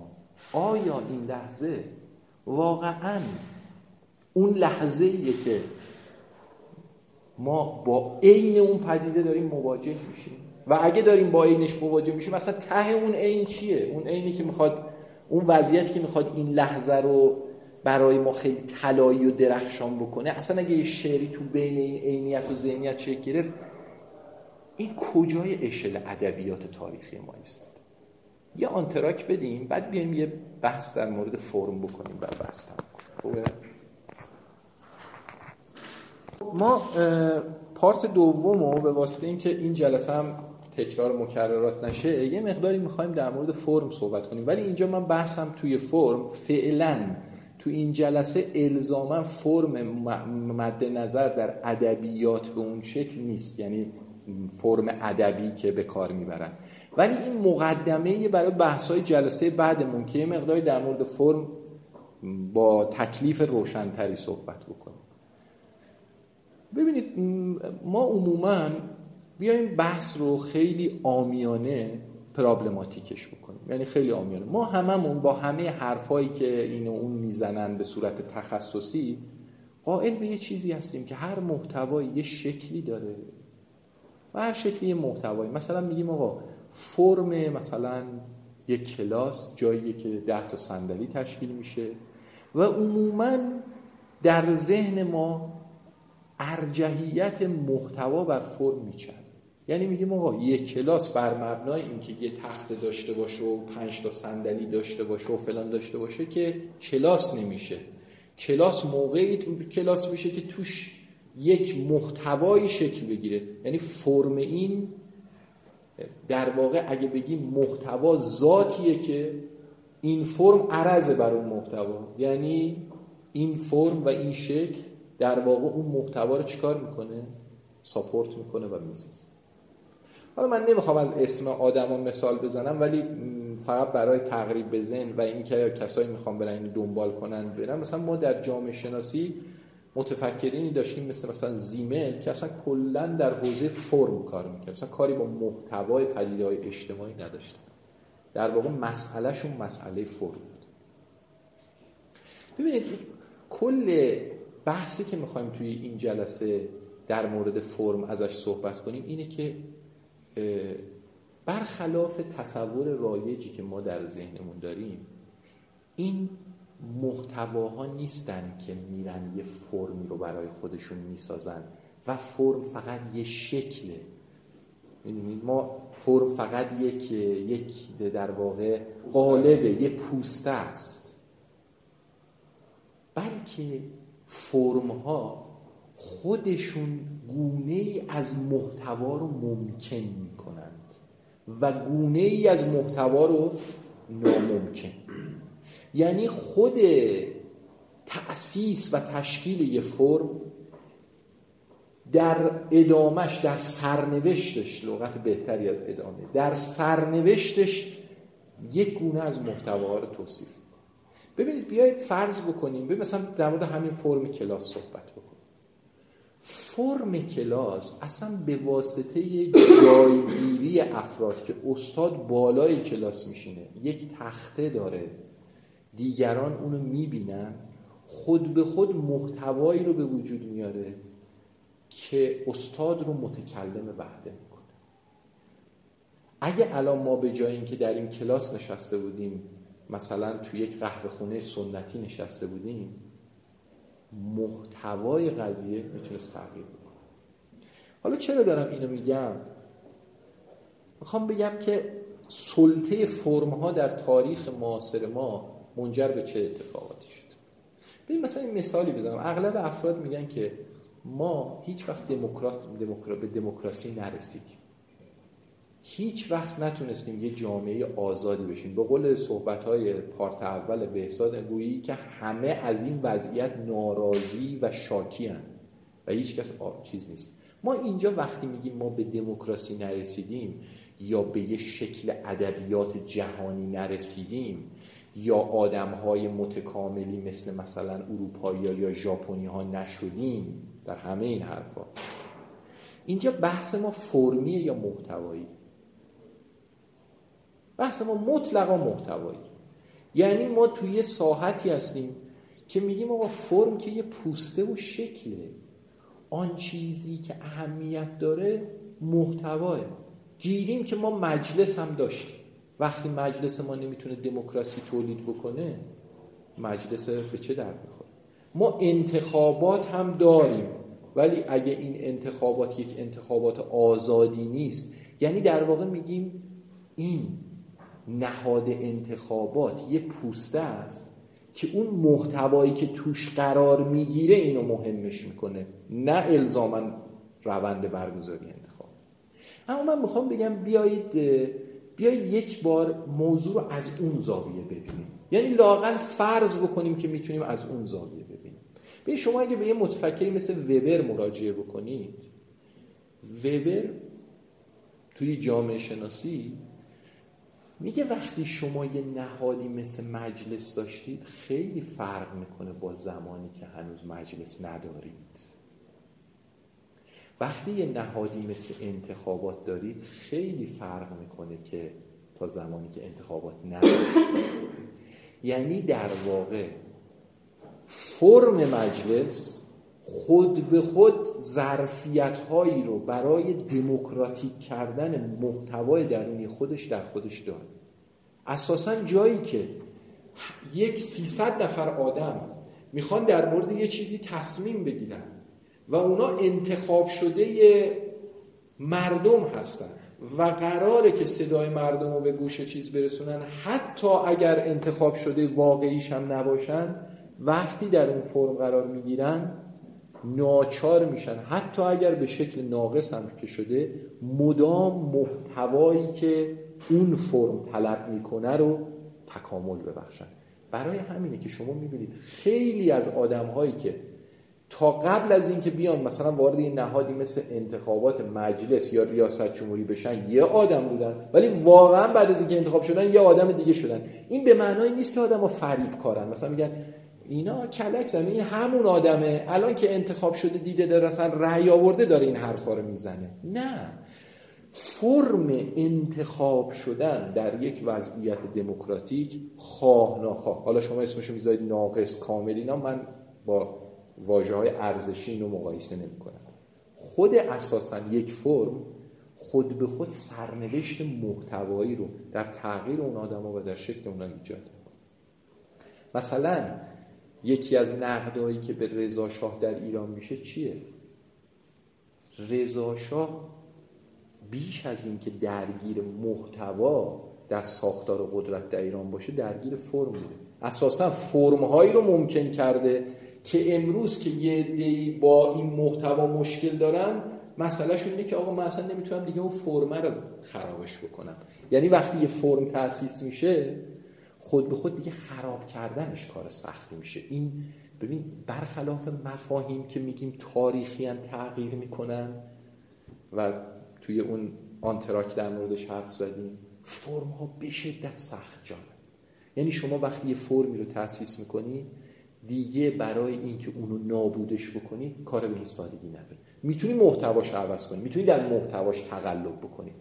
آیا این لحظه واقعا اون لحظه که ما با عین اون پدیده داریم مواجه میشیم. و اگه داریم با عینش مواجه میشیم مثلا ته اون عین چیه؟ اون عینی که می‌خواد اون وضعیتی که می‌خواد این لحظه رو برای ما خیلی طلایی و درخشان بکنه اصلا اگه یه شعری تو بین این عینیت و ذهنیت چه گرفت این کجای اشل ادبیات تاریخی ما است یه آنتراک بدیم بعد بیایم یه بحث در مورد فرم بکنیم و بحث خوبه؟ ما پارت دوم به واسطه اینکه این جلسه هم تکرار مکررات نشه یه مقداری می‌خوایم در مورد فرم صحبت کنیم. ولی اینجا من بحثم توی فرم فعلا تو این جلسه الزاما فرم مد نظر در ادبیات به اون شکل نیست. یعنی فرم ادبی که به کار می‌برن. ولی این مقدمه برای بحث‌های جلسه بعدمون که یه مقداری در مورد فرم با تکلیف روشنتری صحبت بکنیم. ببینید ما عموما بیایم بحث رو خیلی آمیانه پرابلماتیکش بکنیم. یعنی خیلی آمیانه. ما هممون با همه حرفایی که این و اون می‌زنن به صورت تخصصی قائل به یه چیزی هستیم که هر محتوایی یه شکلی داره. و هر شکلی یه محتوایی. مثلا میگیم آقا فرم مثلا یک کلاس جایی که ده تا صندلی تشکیل میشه و عموما در ذهن ما ارجحیت محتوا بر فرم میچن یعنی میگیم آقا یک کلاس بر مبنای اینکه یه تخت داشته باشه و پنج تا صندلی داشته باشه و فلان داشته باشه که کلاس نمیشه. کلاس موقعی کلاس میشه که توش یک محتوایی شکل بگیره. یعنی فرم این در واقع اگه بگیم محتوا ذاتیه که این فرم عرضه بر اون محتوا. یعنی این فرم و این شکل در واقع اون محتوا رو چیکار می‌کنه؟ ساپورت می‌کنه و می‌سازه. حالا من نمی‌خوام از اسم آدما مثال بزنم ولی فقط برای تقریب بزن و اینکه کسایی می‌خوام برن اینو دنبال کنن برن. مثلا ما در جامعه شناسی متفکرینی داشتیم مثل مثلا زیمل که اصلا کلا در حوزه فرم کار می‌کرد. مثلا کاری با محتوای پدیده های اجتماعی نداشتن در واقع مسئلهشون مسئله فرم بود. ببینید کل بحثی که می‌خوایم توی این جلسه در مورد فرم ازش صحبت کنیم اینه که برخلاف تصور رایجی که ما در ذهنمون داریم این محتواها نیستن که میرن یه فرمی رو برای خودشون می‌سازن و فرم فقط یه شکله. می‌دونید؟ ما فرم فقط یک یک در واقع قالبه یه پوسته است. بلکه فرم ها خودشون گونه ای از محتوا رو ممکن می‌کنند و گونه ای از محتوا رو ناممکن. یعنی خود تأسیس و تشکیل یه فرم در ادامش در سرنوشتش لغت بهتری از ادامه در سرنوشتش یک گونه از محتوا رو توصیف ببینید بیایید فرض بکنیم. ببینید مثلا در مورد همین فرم کلاس صحبت بکنیم. فرم کلاس اصلا به واسطه جایگیری افراد که استاد بالای کلاس میشینه یک تخته داره دیگران اونو می‌بینن خود به خود محتوایی رو به وجود میاره که استاد رو متکلم وحده می‌کنه. اگه الان ما به جای اینکه در این کلاس نشسته بودیم مثلا توی یک قهوه خونه سنتی نشسته بودیم محتوای قضیه می‌تونست تغییر بکنه. حالا چرا دارم اینو میگم؟ می‌خوام بگم که سلطه فرم ها در تاریخ معاصر ما منجر به چه اتفاقاتی شد. ببین مثلا این مثالی بزنم. اغلب افراد میگن که ما هیچ وقت دموکرات به دموکراسی نرسیدیم. هیچ وقت نتونستیم یه جامعه آزادی بشیم. به قول صحبت های پارت اول بهزاد گویی که همه از این وضعیت ناراضی و شاکی هن و هیچ کس چیز نیست. ما اینجا وقتی میگیم ما به دموکراسی نرسیدیم یا به یه شکل ادبیات جهانی نرسیدیم یا آدم های متکاملی مثل مثلا اروپایی یا ژاپنی ها نشدیم در همه این حرفا اینجا بحث ما فرمیه یا محتوایی؟ بحث ما مطلقا محتوایی. یعنی ما توی یه ساحتی هستیم که میگیم آقا فرم که یه پوسته و شکله. آن چیزی که اهمیت داره محتواه. گیریم که ما مجلس هم داشتیم. وقتی مجلس ما نمی‌تونه دموکراسی تولید بکنه مجلس به چه درد می‌خوره؟ ما انتخابات هم داریم. ولی اگه این انتخابات یک انتخابات آزادی نیست یعنی در واقع میگیم این نهاد انتخابات یه پوسته است که اون محتوایی که توش قرار می‌گیره اینو مهمش می‌کنه نه الزاما روند برگزاری انتخاب. اما من می‌خوام بگم بیایید بیایید یک بار موضوع رو از اون زاویه ببینیم. یعنی لاقل فرض بکنیم که می‌تونیم از اون زاویه ببینیم. ببین شما اگه به یه متفکری مثل وبر مراجعه بکنید وبر توی جامعه شناسی میگه وقتی شما یه نهادی مثل مجلس داشتید خیلی فرق می‌کنه با زمانی که هنوز مجلس ندارید. وقتی یه نهادی مثل انتخابات دارید خیلی فرق می‌کنه که تا زمانی که انتخابات ندارید یعنی در واقع فرم مجلس خود به خود ظرفیت هایی رو برای دموکراتیک کردن محتوای درونی خودش در خودش داره. اساسا جایی که یک سیصد نفر آدم می‌خوان در مورد یه چیزی تصمیم بگیرن و اونا انتخاب شده مردم هستن و قراره که صدای مردم رو به گوش چیز برسونن حتی اگر انتخاب شده واقعیش هم نباشن وقتی در اون فرم قرار می‌گیرن ناچار میشن. حتی اگر به شکل ناقص هم که شده مدام محتوایی که اون فرم طلب می‌کنه رو تکامل ببخشن. برای همینه که شما می‌بینید خیلی از آدم هایی که تا قبل از اینکه بیان مثلا وارد این نهادی مثل انتخابات مجلس یا ریاست جمهوری بشن یه آدم بودن ولی واقعا بعد از اینکه انتخاب شدن یه آدم دیگه شدن. این به معنای نیست که آدم فریب کارن مثلا میگن اینا کلک زمین این همون آدمه. الان که انتخاب شده دیده داره اصلا رأی آورده داره این حرفا رو می‌زنه. نه. فرم انتخاب شدن در یک وضعیت دموکراتیک خواه ناخواه. حالا شما اسمشو می‌ذارید ناقص کامل اینا من با واژه های ارزشی رو مقایسه نمی‌کنن خود اساسا یک فرم خود به خود سرنوشت محتوایی رو در تغییر اون آدم و در شکل اونا ایجاد مثلا یکی از نقدهایی که به رضا شاه در ایران میشه چیه؟ رضا شاه بیش از اینکه درگیر محتوا در ساختار قدرت در ایران باشه درگیر فرم بوده اساسا فرم هایی رو ممکن کرده که امروز که یه دی با این محتوا مشکل دارن مسئله اینه که آقا من اصلا نمی‌تونم دیگه اون فرمه رو خرابش بکنم. یعنی وقتی یه فرم تأسیس میشه خود به خود دیگه خراب کردنش کار سختی میشه. این ببین برخلاف مفاهیم که میگیم تاریخی تغییر می‌کنن و توی اون آنتراک در موردش حرف زدیم فرم ها به شدت سخت جان. یعنی شما وقتی یه فرمی رو تأسیس می‌کنی دیگه برای اینکه اونو نابودش بکنی کار به این سادگی نداره. می‌تونی محتواش عوض کنی می‌تونی در محتواش تقلب بکنی.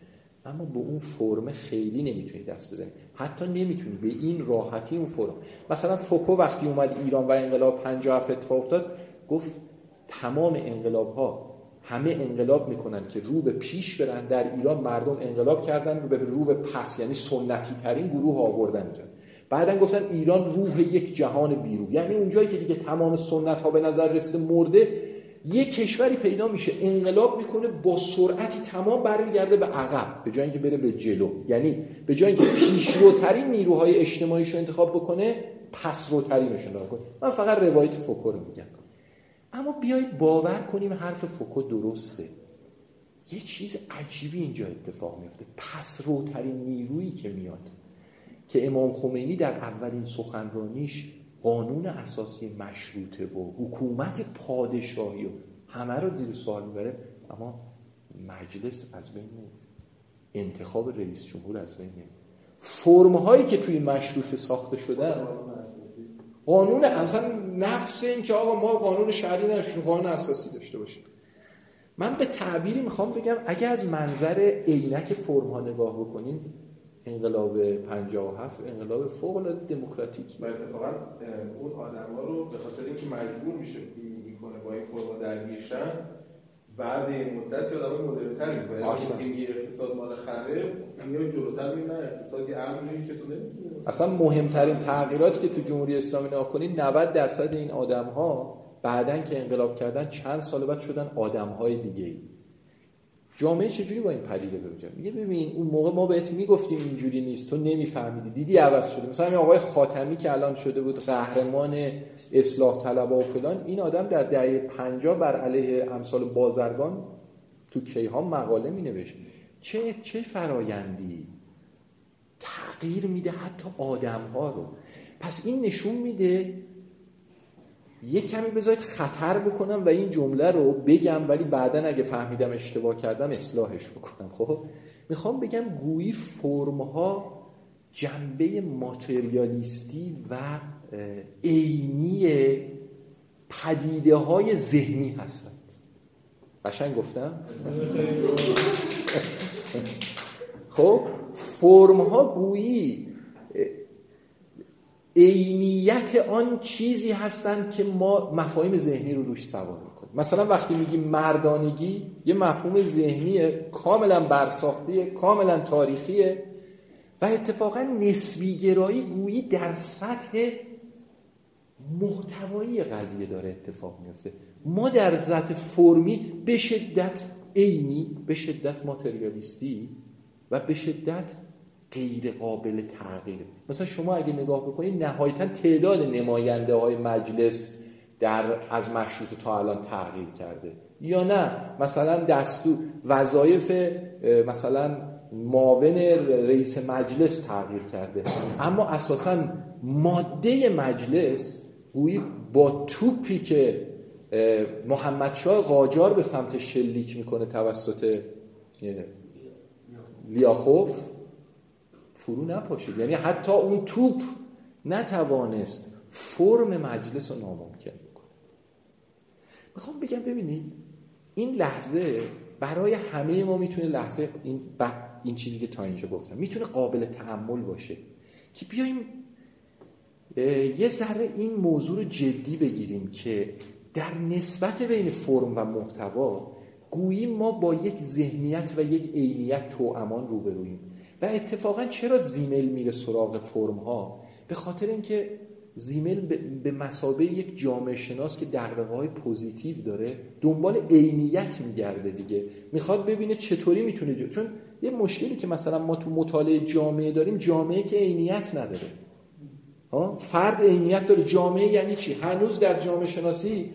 اما به اون فرم خیلی نمی‌تونی دست بزنی. حتی نمی‌تونی. به این راحتی اون فرم. مثلا فوکو وقتی اومد ایران و انقلاب 57 اتفاق افتاد گفت تمام انقلاب ها همه انقلاب می‌کنن که رو به پیش برن. در ایران مردم انقلاب کردن رو به رو به پس یعنی سنتی ترین گروه آوردن اینجا. بعدا گفتن ایران روح یک جهان بیرو یعنی اونجایی که دیگه تمام سنت ها به نظر رسیده مرده یک کشوری پیدا میشه انقلاب می‌کنه با سرعتی تمام برمیگرده به عقب. به جای اینکه بره به جلو. یعنی به جای اینکه پیشروترین نیروهای اجتماعیش انتخاب بکنه پسروترینش رو کنه. من فقط روایت فوکو رو میگم. اما بیایید باور کنیم حرف فوکو درسته. یه چیز عجیبی اینجا اتفاق میفته پسروترین نیرویی که میاد که امام خمینی در اولین سخنرانیش قانون اساسی مشروطه و حکومت پادشاهی و همه رو زیر سوال می‌بره. اما مجلس از بین انتخاب رئیس جمهور از بین فرم هایی که توی مشروطه ساخته شدن قانون اصلا نفس این که آقا ما قانون شهری نداشتیم قانون اساسی داشته باشیم. من به تعبیری می‌خوام بگم اگه از منظر عینک فرم ها نگاه بکنیم انقلاب 57 انقلاب فوق العاده دموکراتیک. و اتفاقا اون آدما رو به خاطر اینکه مجبور میشه می‌کنه با این فرما درگیرشن بعد این مدت آدم مدرن تر می‌کنه. یعنی اقتصاد مال خره میاد جلوتر می‌بینه اقتصادی امن که تو اصلا مهمترین تغییراتی که تو جمهوری اسلامی نگاه کنید 90 درصد این آدم ها بعدن که انقلاب کردن چند سال بعد شدن آدم های دیگه ای جامعه چجوری با این پدیده ببینه میگه ببین اون موقع ما بهت می‌گفتیم اینجوری نیست تو نمیفهمیدی. دیدی عوض شده. مثلا این آقای خاتمی که الان شده بود قهرمان اصلاح طلب و فلان این آدم در دهه 50 بر علیه امثال بازرگان تو کیهان مقاله می نوشت چه چه فرایندی؟ تغییر میده حتی آدم ها رو. پس این نشون میده یک کمی بذارید خطر بکنم و این جمله رو بگم ولی بعدا اگه فهمیدم اشتباه کردم اصلاحش بکنم. خب می‌خوام بگم گویی فرمها جنبه ماتریالیستی و عینی پدیده های ذهنی هستند. قشنگ گفتم؟ *laughs* خب فرم ها گویی عینیت آن چیزی هستند که ما مفاهیم ذهنی رو روش سوار می‌کنیم. مثلا وقتی میگیم مردانگی یه مفهوم ذهنیه کاملا برساختیه کاملا تاریخیه و اتفاقا نسبی گرایی گویی در سطح محتوایی قضیه داره اتفاق میفته ما در ذات فرمی به شدت عینی به شدت ماتریالیستی و به شدت غیر قابل تغییر مثلا شما اگه نگاه بکنید نهایتا تعداد نماینده های مجلس در از مشروط تا الان تغییر کرده. یا نه مثلا دستور وظایف مثلا معاون رئیس مجلس تغییر کرده. اما اساسا ماده مجلس گویی با توپی که محمد شاه قاجار به سمت شلیک می‌کنه توسط لیاخوف فرو نپاشید. یعنی حتی اون توپ نتوانست فرم مجلس رو ناممکن بکنه. می‌خوام بگم ببینید این لحظه برای همه ما می‌تونه لحظه این, این چیزی که تا اینجا گفتم می‌تونه قابل تحمل باشه که بیایم یه ذره این موضوع رو جدی بگیریم که در نسبت بین فرم و محتوا گویی ما با یک ذهنیت و یک عینیت توامان روبرویم و اتفاقا چرا زیمل میره سراغ فرم ها به خاطر اینکه زیمل به مسابه یک جامعه شناس که دقدقه های پوزیتیو داره دنبال عینیت میگرده دیگه. می‌خواد ببینه چطوری می‌تونه چون یه مشکلی که مثلا ما تو مطالعه جامعه داریم جامعه که عینیت نداره. فرد عینیت داره. جامعه یعنی چی؟ هنوز در جامعه شناسی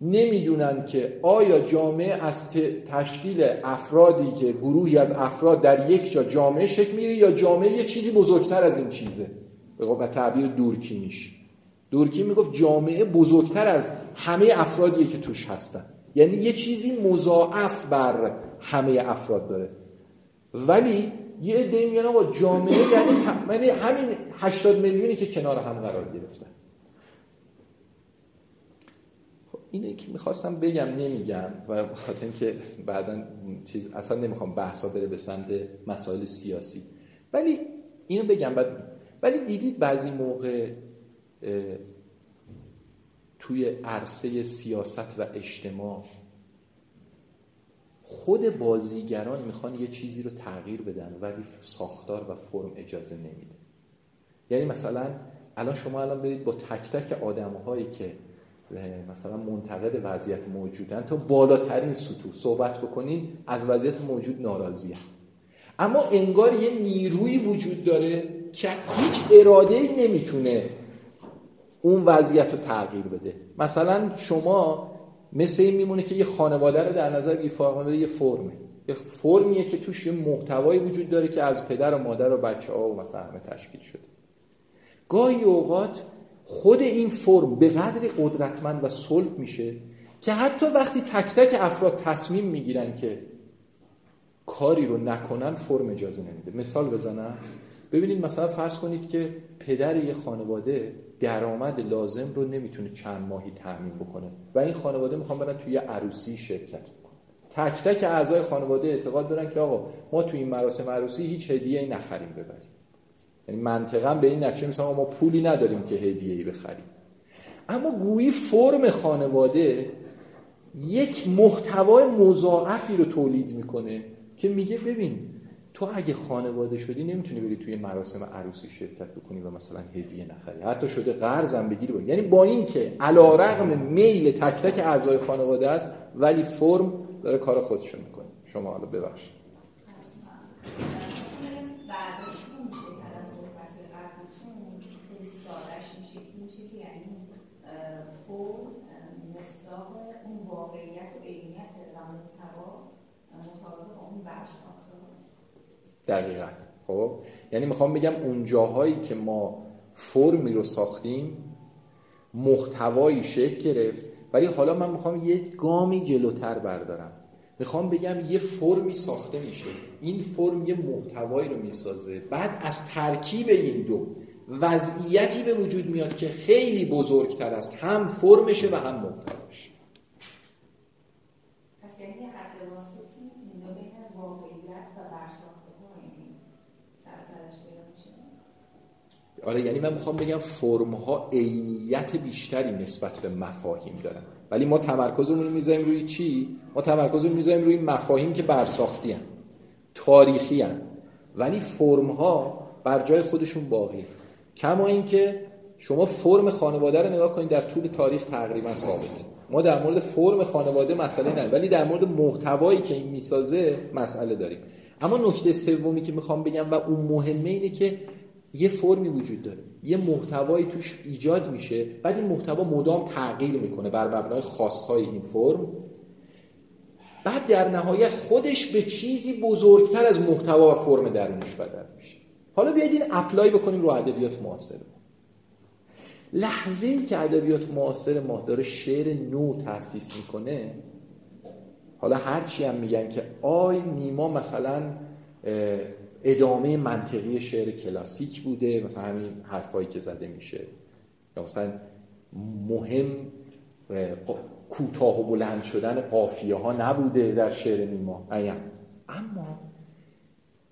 نمی‌دونن که آیا جامعه از تشکیل افرادی که گروهی از افراد در یک جا جامعه شکل میره یا جامعه یه چیزی بزرگتر از این چیزه؟ به تعبیر دورکیمیش دورکی می‌گفت جامعه بزرگتر از همه افرادیه که توش هستن. یعنی یه چیزی مضاعف بر همه افراد داره. ولی یه عده میگن آقا جامعه یعنی همین 80 میلیونی که کنار هم قرار گرفتن خب اینه که می‌خواستم بگم نمیگم و خاطر اینکه بعدا چیز اصلا نمی‌خوام بحثا بره به سمت مسائل سیاسی. ولی اینو بگم بعد ولی دیدید بعضی موقع توی عرصه سیاست و اجتماع خود بازیگران می‌خوان یه چیزی رو تغییر بدن ولی ساختار و فرم اجازه نمیده. یعنی مثلا الان شما الان برید با تک تک آدم هایی که مثلا منتقد وضعیت موجودن. تا بالاترین سطوح صحبت بکنین از وضعیت موجود ناراضی اما انگار یه نیروی وجود داره که هیچ اراده ای نمی‌تونه اون وضعیت رو تغییر بده. مثلا شما مثل این میمونه که یه خانواده رو در نظر بگیرید یه فرمه. یه فرمیه که توش یه محتوایی وجود داره که از پدر و مادر و بچه ها و مثلا همه تشکیل شده. گاهی اوقات خود این فرم به قدری قدرتمند و صلب میشه که حتی وقتی تک تک افراد تصمیم می‌گیرن که کاری رو نکنن فرم اجازه نمیده. مثال بزنم. ببینید مثلا فرض کنید که پدر یه خانواده درآمد لازم رو نمی‌تونه چند ماهی تأمین بکنه و این خانواده می‌خوان برن توی عروسی شرکت بکنن. تک تک اعضای خانواده اعتقاد دارن که آقا ما توی این مراسم عروسی هیچ هدیه ای نخریم ببریم. یعنی منطقا به این نتیجه مثلا ما پولی نداریم که هدیه ای بخریم. اما گویی فرم خانواده یک محتوای مضاعفی رو تولید می‌کنه که میگه ببین تو اگه خانواده شدی نمی‌تونی بری توی مراسم عروسی شرکت بکنی و مثلا هدیه نخری. حتی شده قرضم بگیری با. یعنی با این که علا رغم میل تک تک اعضای خانواده است ولی فرم داره کار خودشو می‌کنه. شما حالا ببخشید. اون واقعیت و عینیت و محتوا مطابق اون دقیقا. خب؟ یعنی می‌خوام بگم اون جاهایی که ما فرمی رو ساختیم محتوایی شکل گرفت ولی حالا من می‌خوام یک گامی جلوتر بردارم. می‌خوام بگم یه فرمی ساخته میشه. این فرم یه محتوایی رو می‌سازه. بعد از ترکیب این دو وضعیتی به وجود میاد که خیلی بزرگتر است. هم فرمشه و هم محتواش آره یعنی من می‌خوام بگم فرم ها عینیت بیشتری نسبت به مفاهیم دارن. ولی ما تمرکزمون رو می‌ذاریم روی چی؟ ما تمرکزمون می‌ذاریم روی مفاهیم که برساختی هن. تاریخی هن. ولی فرم ها بر جای خودشون باقی کما اینکه شما فرم خانواده رو نگاه کنید در طول تاریخ تقریبا ثابت. ما در مورد فرم خانواده مسئله نداریم ولی در مورد محتوایی که این می‌سازه مسئله داریم. اما نکته سومی که می‌خوام بگم و اون مهمه اینه که یه فرمی وجود داره. یه محتوایی توش ایجاد میشه بعد این محتوا مدام تغییر می‌کنه بر مبنای خواستهای این فرم. بعد در نهایت خودش به چیزی بزرگتر از محتوا و فرم درونش بدل. حالا بیاید این اپلای بکنیم رو ادبیات معاصر. لحظه ای که ادبیات معاصر ما داره شعر نو تاسیس می‌کنه حالا هرچی هم میگن که آی نیما مثلا ادامه منطقی شعر کلاسیک بوده مثلا همین حرفایی که زده میشه. یا مثلا مهم کوتاه و بلند شدن قافیه ها نبوده در شعر نیما. ایم. اما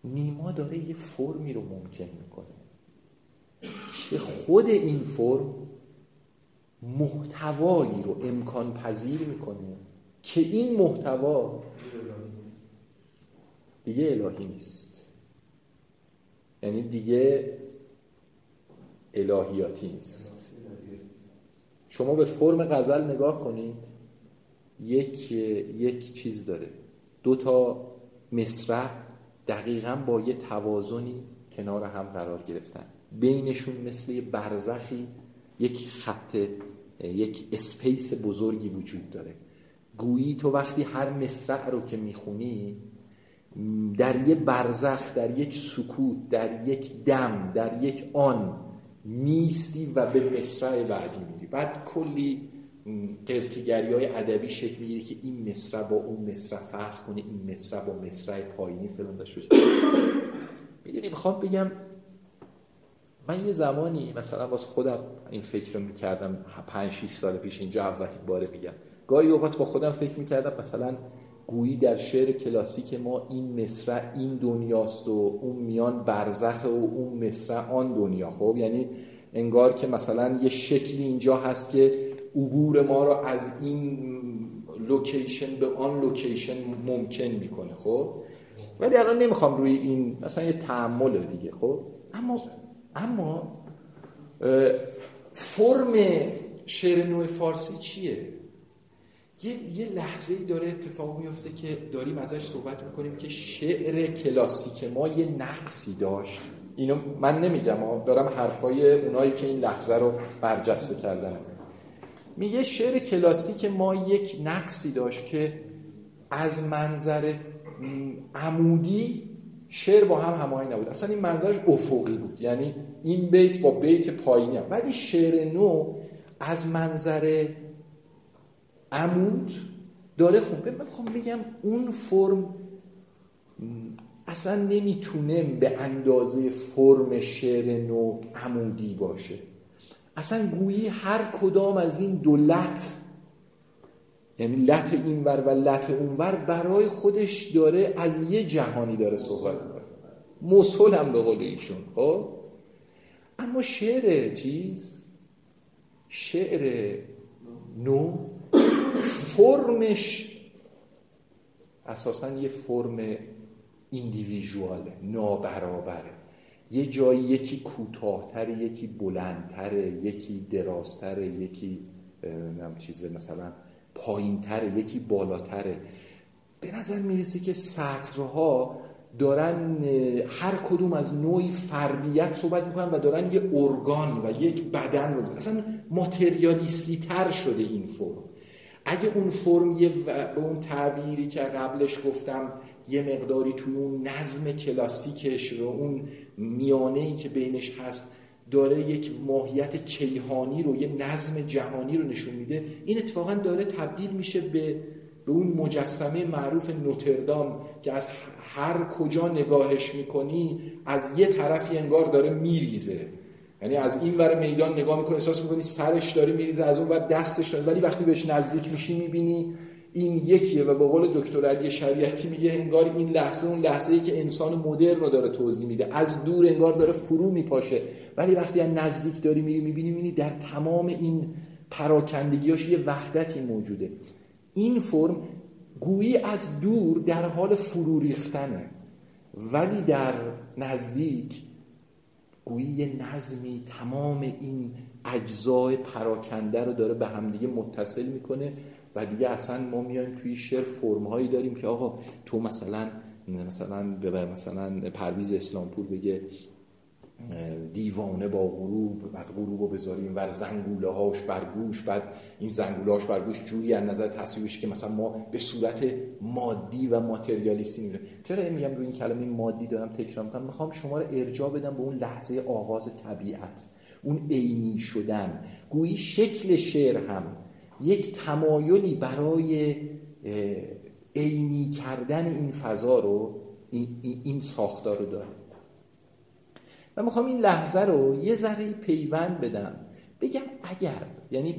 نیما داره یه فرمی رو ممکن می‌کنه. که خود این فرم محتوایی رو امکان پذیر می‌کنه که این محتوا دیگه الهی نیست. یعنی دیگه الهیاتی نیست. شما به فرم غزل نگاه کنید یک یک چیز داره. دو تا مصرع دقیقا با یه توازنی کنار هم قرار گرفتن. بینشون مثل برزخی یک خط یک اسپیس بزرگی وجود داره. گویی تو وقتی هر مصرع رو که می‌خونی در یه برزخ در یک سکوت در یک دم در یک آن میستی و به مصرع بعدی میری. بعد کلی قرتیگری های ادبی شکل می‌گیره که این مصرع با اون مصرع فرق کنه این مصرع با مصرع پایینی فلان داشته باشه. *coughs* می‌دونی می‌خوام بگم من یه زمانی مثلا باز خودم این فکر رو می‌کردم 5 6 سال پیش اینجا اولین باره میگم. گاهی اوقات با خودم فکر می‌کردم مثلا گویی در شعر کلاسیک ما این مصرع این دنیاست و اون میان برزخ و اون مصرع آن دنیا. خب یعنی انگار که مثلا یه شکلی اینجا هست که عبور ما رو از این location به آن لوکیشن ممکن می‌کنه خب؟ ولی الان نمی‌خوام روی این مثلا یه تعمل دیگه خب؟ اما اما فرم شعر نوع فارسی چیه؟ یه, یه لحظه ای داره اتفاق میفته که داریم ازش صحبت می‌کنیم که شعر کلاسیک ما یه نقصی داشت. اینو من نمیگم دارم حرفای اونایی که این لحظه رو برجسته کردن. میگه شعر کلاسیک ما یک نقصی داشت که از منظر عمودی شعر با هم هماهنگ نبود. اصلا این منظرش افقی بود. یعنی این بیت با بیت پایینی هم. ولی شعر نو از منظر عمود داره خوب من می‌خوام بگم اون فرم اصلا نمی‌تونه به اندازه فرم شعر نو عمودی باشه. اصلا گویی هر کدام از این دو لط یعنی لط اینور و لط اونور برای خودش داره از یه جهانی داره صحبت می‌کنه. هم به قول ایشون خب؟ اما شعر چیز؟ شعر نو فرمش اساسا یه فرم ایندیویژواله نابرابره. یه جایی یکی کوتاهتره یکی بلندتره یکی درازتره یکی چیز مثلا پایینتره یکی بالاتره به نظر می‌رسه که سطرها دارن هر کدوم از نوعی فردیت صحبت می‌کنن و دارن یه ارگان و یک بدن رو اصلا ماتریالیستی تر شده این فرم. اگه اون فرم یه به اون تعبیری که قبلش گفتم یه مقداری توی اون نظم کلاسیکش و اون میانه ای که بینش هست داره یک ماهیت کیهانی رو یه نظم جهانی رو نشون میده. این اتفاقا داره تبدیل میشه به به اون مجسمه معروف نوتردام که از هر کجا نگاهش می‌کنی از یه طرفی انگار داره میریزه. یعنی از این ور میدان نگاه می‌کنی احساس می‌کنی سرش داره میریزه از اون ور دستش داره ولی وقتی بهش نزدیک میشی می‌بینی این یکیه و به قول دکتر علی شریعتی میگه انگار این لحظه اون لحظه ای که انسان مدرن رو داره توضیح میده. از دور انگار داره فرو میپاشه. ولی وقتی از نزدیک داری میری می‌بینی می‌بینی در تمام این پراکندگیاش یه وحدتی موجوده. این فرم گویی از دور در حال فرو ریختنه. ولی در نزدیک گویی نظمی تمام این اجزای پراکنده رو داره به همدیگه متصل می‌کنه و دیگه اصلا ما میایم توی شعر فرم هایی داریم که آقا تو مثلا مثلا مثلا پرویز اسلامپور بگه دیوانه با غروب بعد غروب رو بذاریم ور زنگوله هاش بر گوش بعد این زنگوله هاش بر گوش جوری از نظر تصویرش که مثلا ما به صورت مادی و ماتریالیستی میره چرا میگم روی این کلمه مادی دارم تکرار می‌کنم؟ می‌خوام شما رو ارجاع بدم به اون لحظه آغاز طبیعت اون عینی شدن. گویی شکل شعر هم یک تمایلی برای عینی کردن این فضا رو این ساختار رو داره و می‌خوام این لحظه رو یه ذره پیوند بدم. بگم اگر یعنی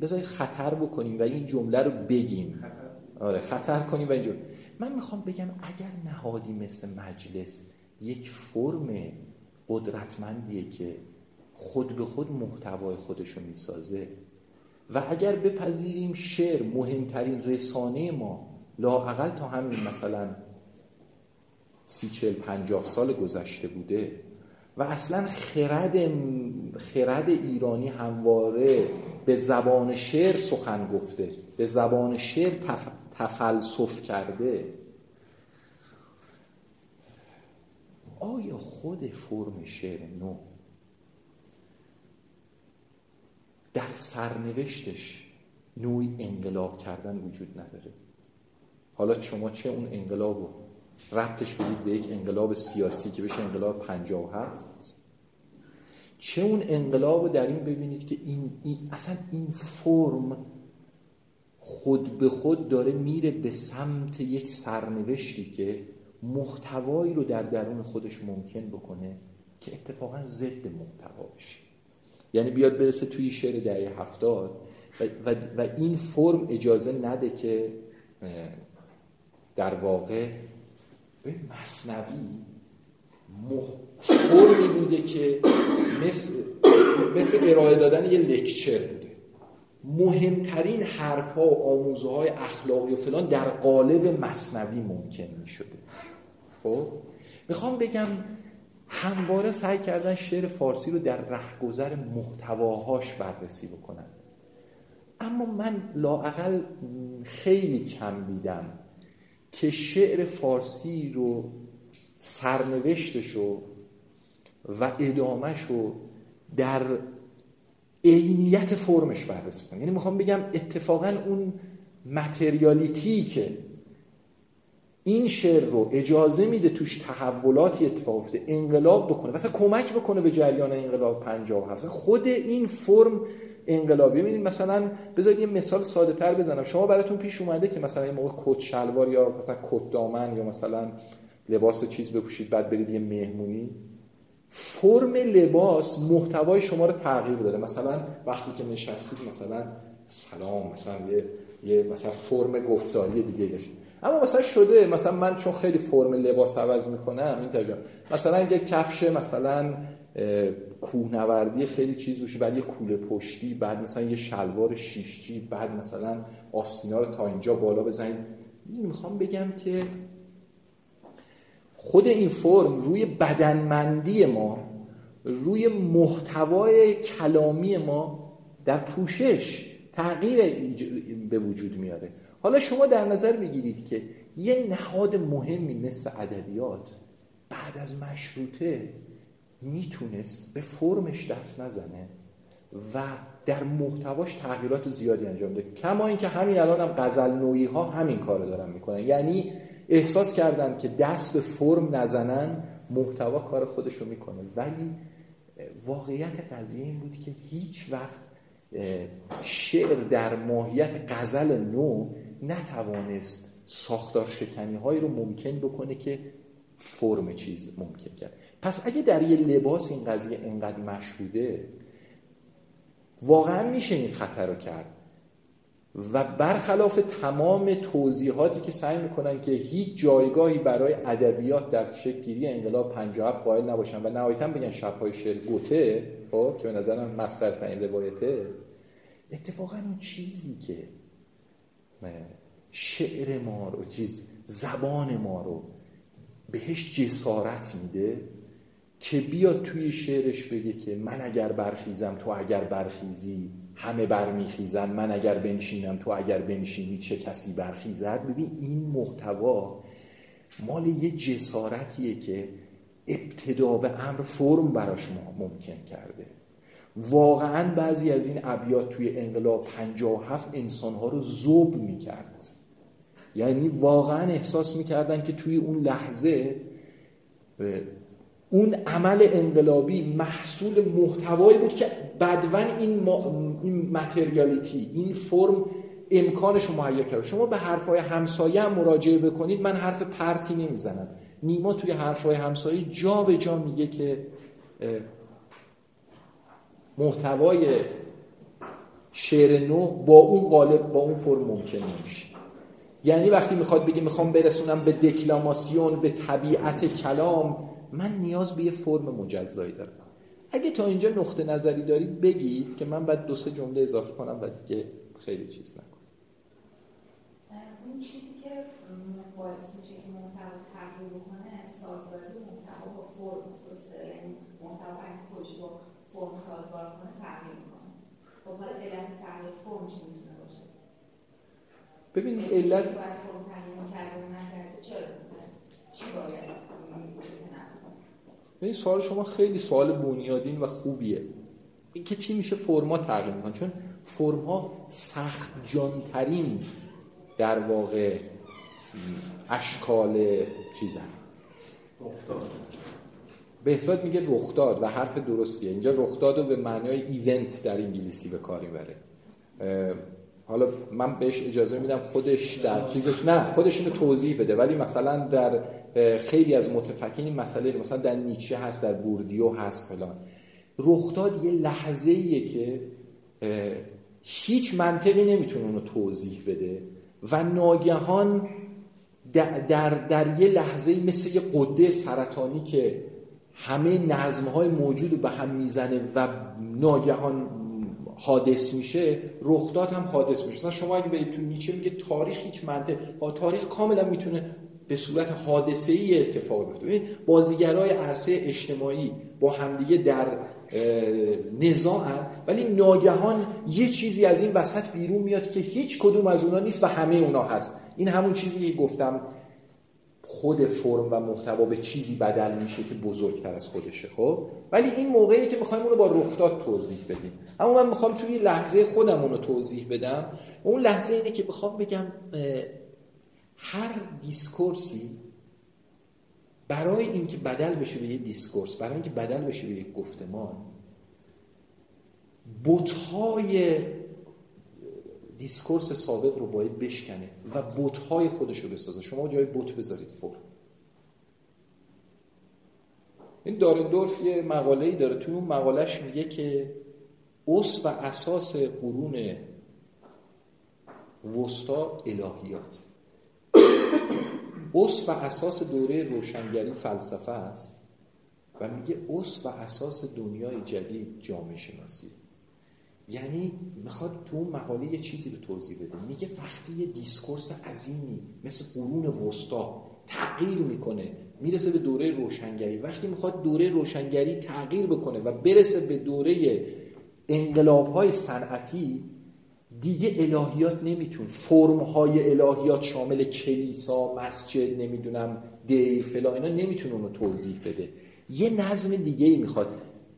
بذاری خطر بکنیم و این جمله رو بگیم. آره خطر کنیم و اینجور من می‌خوام بگم اگر نهادی مثل مجلس یک فرم قدرتمندیه که خود به خود محتوای خودشو می‌سازه و اگر بپذیریم شعر مهمترین رسانه ما لاقل تا همین مثلا سی چل پنجاه سال گذشته بوده و اصلا خرد خرد ایرانی همواره به زبان شعر سخن گفته به زبان شعر تفلسف کرده. آیا خود فرم شعر نو؟ در سرنوشتش نوعی انقلاب کردن وجود نداره. حالا شما چه اون انقلاب رو ربطش بدید به یک انقلاب سیاسی که بشه انقلاب 57 چه اون انقلاب رو در این ببینید که این, این اصلا این فرم خود به خود داره میره به سمت یک سرنوشتی که محتوایی رو در درون خودش ممکن بکنه که اتفاقا ضد محتوا بشه. یعنی بیاد برسه توی شعر دهه هفتاد و, و, و این فرم اجازه نده که در واقع به مصنوی فرمی بوده که مثل, مثل ارائه دادن یه لکچر بوده. مهمترین حرف ها و آموزه های اخلاقی و فلان در قالب مصنوی ممکن می شده خب؟ می‌خوام بگم همواره سعی کردن شعر فارسی رو در رهگذر محتواهاش بررسی بکنن. اما من لاعقل خیلی کم دیدم که شعر فارسی رو سرنوشتش و ادامش رو در عینیت فرمش بررسی کنم یعنی می‌خوام بگم اتفاقا اون متریالیتی که این شعر رو اجازه میده توش تحولاتی اتفاق افته انقلاب بکنه. مثلا کمک بکنه به جریان انقلاب 57 خود این فرم انقلابی ببینید مثلا بذارید یه مثال ساده تر بزنم. شما براتون پیش اومده که مثلا یه موقع کت شلوار یا مثلا کت دامن یا مثلا لباس چیز بپوشید بعد برید یه مهمونی. فرم لباس محتوای شما رو تغییر داده. مثلا وقتی که نشستید مثلا سلام مثلا یه, یه مثلا فرم گفتاری دیگه. داشت اما مثلا شده مثلا من چون خیلی فرم لباس عوض می‌کنم این تجا مثلا یه کفش مثلا کوهنوردی خیلی چیز بشه بعد یه کوله پشتی بعد مثلا یه شلوار شیشچی بعد مثلا آستینا رو تا اینجا بالا بزنید. می‌خوام بگم که خود این فرم روی بدنمندی ما روی محتوای کلامی ما در پوشش تغییر به وجود میاره. حالا شما در نظر بگیرید که یه نهاد مهمی مثل ادبیات بعد از مشروطه می‌تونست به فرمش دست نزنه و در محتواش تغییرات زیادی انجام ده کما اینکه همین الان هم غزل نوعی ها همین کار دارن می‌کنن. یعنی احساس کردن که دست به فرم نزنن محتوا کار خودش رو می‌کنه. ولی واقعیت قضیه این بود که هیچ وقت شعر در ماهیت غزل نو نتوانست ساختار شکنی هایی رو ممکن بکنه که فرم چیز ممکن کرد. پس اگه در یه لباس این قضیه انقدر مشهوده واقعا میشه این خطر رو کرد. و برخلاف تمام توضیحاتی که سعی می‌کنن که هیچ جایگاهی برای ادبیات در شکلگیری انقلاب 57 قائل نباشن و نهایتا بگن شبهای شعر گوته خب که به نظرم مسخره این روایته اتفاقا اون چیزی که شعر ما رو چیز زبان ما رو بهش جسارت میده که بیاد توی شعرش بگه که من اگر برخیزم تو اگر برخیزی همه برمیخیزن من اگر بنشینم تو اگر بنشینی چه کسی برخیزد؟ ببین این محتوا مال یه جسارتیه که ابتدا به امر فرم براش ممکن کرده. واقعا بعضی از این ابیات توی انقلاب 57 انسانها رو زوب می‌کرد. یعنی واقعا احساس می‌کردن که توی اون لحظه اون عمل انقلابی محصول محتوایی بود که بدون این, ما... این متریالیتی این فرم امکانش رو مهیا کرد شما به حرفای همسایه هم مراجعه بکنید من حرف پرتی نمی‌زنم. نیما توی حرفای همسایه جا به جا میگه که محتوای شعر نو با اون قالب با اون فرم ممکن نمیشه. یعنی وقتی می‌خواد بگی می‌خوام برسونم به دکلاماسیون به طبیعت کلام من نیاز به یه فرم مجزایی دارم. اگه تا اینجا نقطه نظری دارید بگید که من بعد دو سه جمله اضافه کنم و دیگه خیلی چیز نکنم. اون چیزی که باعث میشه که محتوا تغییر بکنه سازگاری محتوا با فرم یعنی محتوا با فرم سازگار کنه تغییر می‌کنه. خب حالا علت تغییر فرم چی می‌تونه باشه؟ ببینید علت باید فرم تغییر کرده نکرده؟ چرا چی باید این سوال شما خیلی سوال بنیادین و خوبیه. این که چی میشه فرما تغییر می‌کنه؟ چون فرما سخت جانترین در واقع اشکال چیزن. بهزاد میگه رخداد و حرف درستیه. اینجا رخداد رو به معنای ایونت در انگلیسی به کار می‌بره. حالا من بهش اجازه میدم خودش در چیزش نه خودش اینو توضیح بده. ولی مثلا در خیلی از متفکرین مسئله مثلا در نیچه هست در بوردیو هست فلان. رخداد یه لحظه ایه که هیچ منطقی نمی‌تونه اونو توضیح بده و ناگهان در, در, در یه لحظه مثل یه قده سرطانی که همه نظم های موجود به هم می‌زنه و ناگهان حادث میشه رخداد هم حادث میشه. مثلا شما اگه برید تو نیچه میگه تاریخ هیچ منطق تاریخ کاملا می‌تونه به صورت حادثه ای اتفاق بیفته. بازیگرای عرصه اجتماعی با همدیگه در نزاعن ولی ناگهان یه چیزی از این وسط بیرون میاد که هیچ کدوم از اونا نیست و همه اونا هست. این همون چیزی که گفتم خود فرم و محتوا به چیزی بدل میشه که بزرگتر از خودشه خب؟ ولی این موقعی که می‌خوایم اونو با رخداد توضیح بدیم. اما من می‌خوام توی لحظه خودم اونو توضیح بدم. اون لحظه اینه که می‌خوام بگم هر دیسکورسی برای اینکه بدل بشه به یه discourse برای اینکه بدل بشه به یک گفتمان بتهای discourse سابق رو باید بشکنه و بتهای خودش رو بسازه. شما جای بت بذارید فرم این دارندورف یه مقاله ای داره. توی اون مقالهش میگه که اس و اساس قرون وسطا الهیات. اس و اساس دوره روشنگری فلسفه است و میگه اس و اساس دنیای جدید جامعه شناسی. یعنی می‌خواد تو اون مقاله یه چیزی رو توضیح بده. میگه وقتی یه discourse عظیمی مثل قرون وسطا تغییر می‌کنه می‌رسه به دوره روشنگری. وقتی می‌خواد دوره روشنگری تغییر بکنه و برسه به دوره انقلاب های صنعتی دیگه الهیات نمی‌تونه فرم های الهیات شامل کلیسا مسجد نمی‌دونم دیر فلان اینا نمی‌تونه اونو توضیح بده. یه نظم دیگه ای می‌خواد.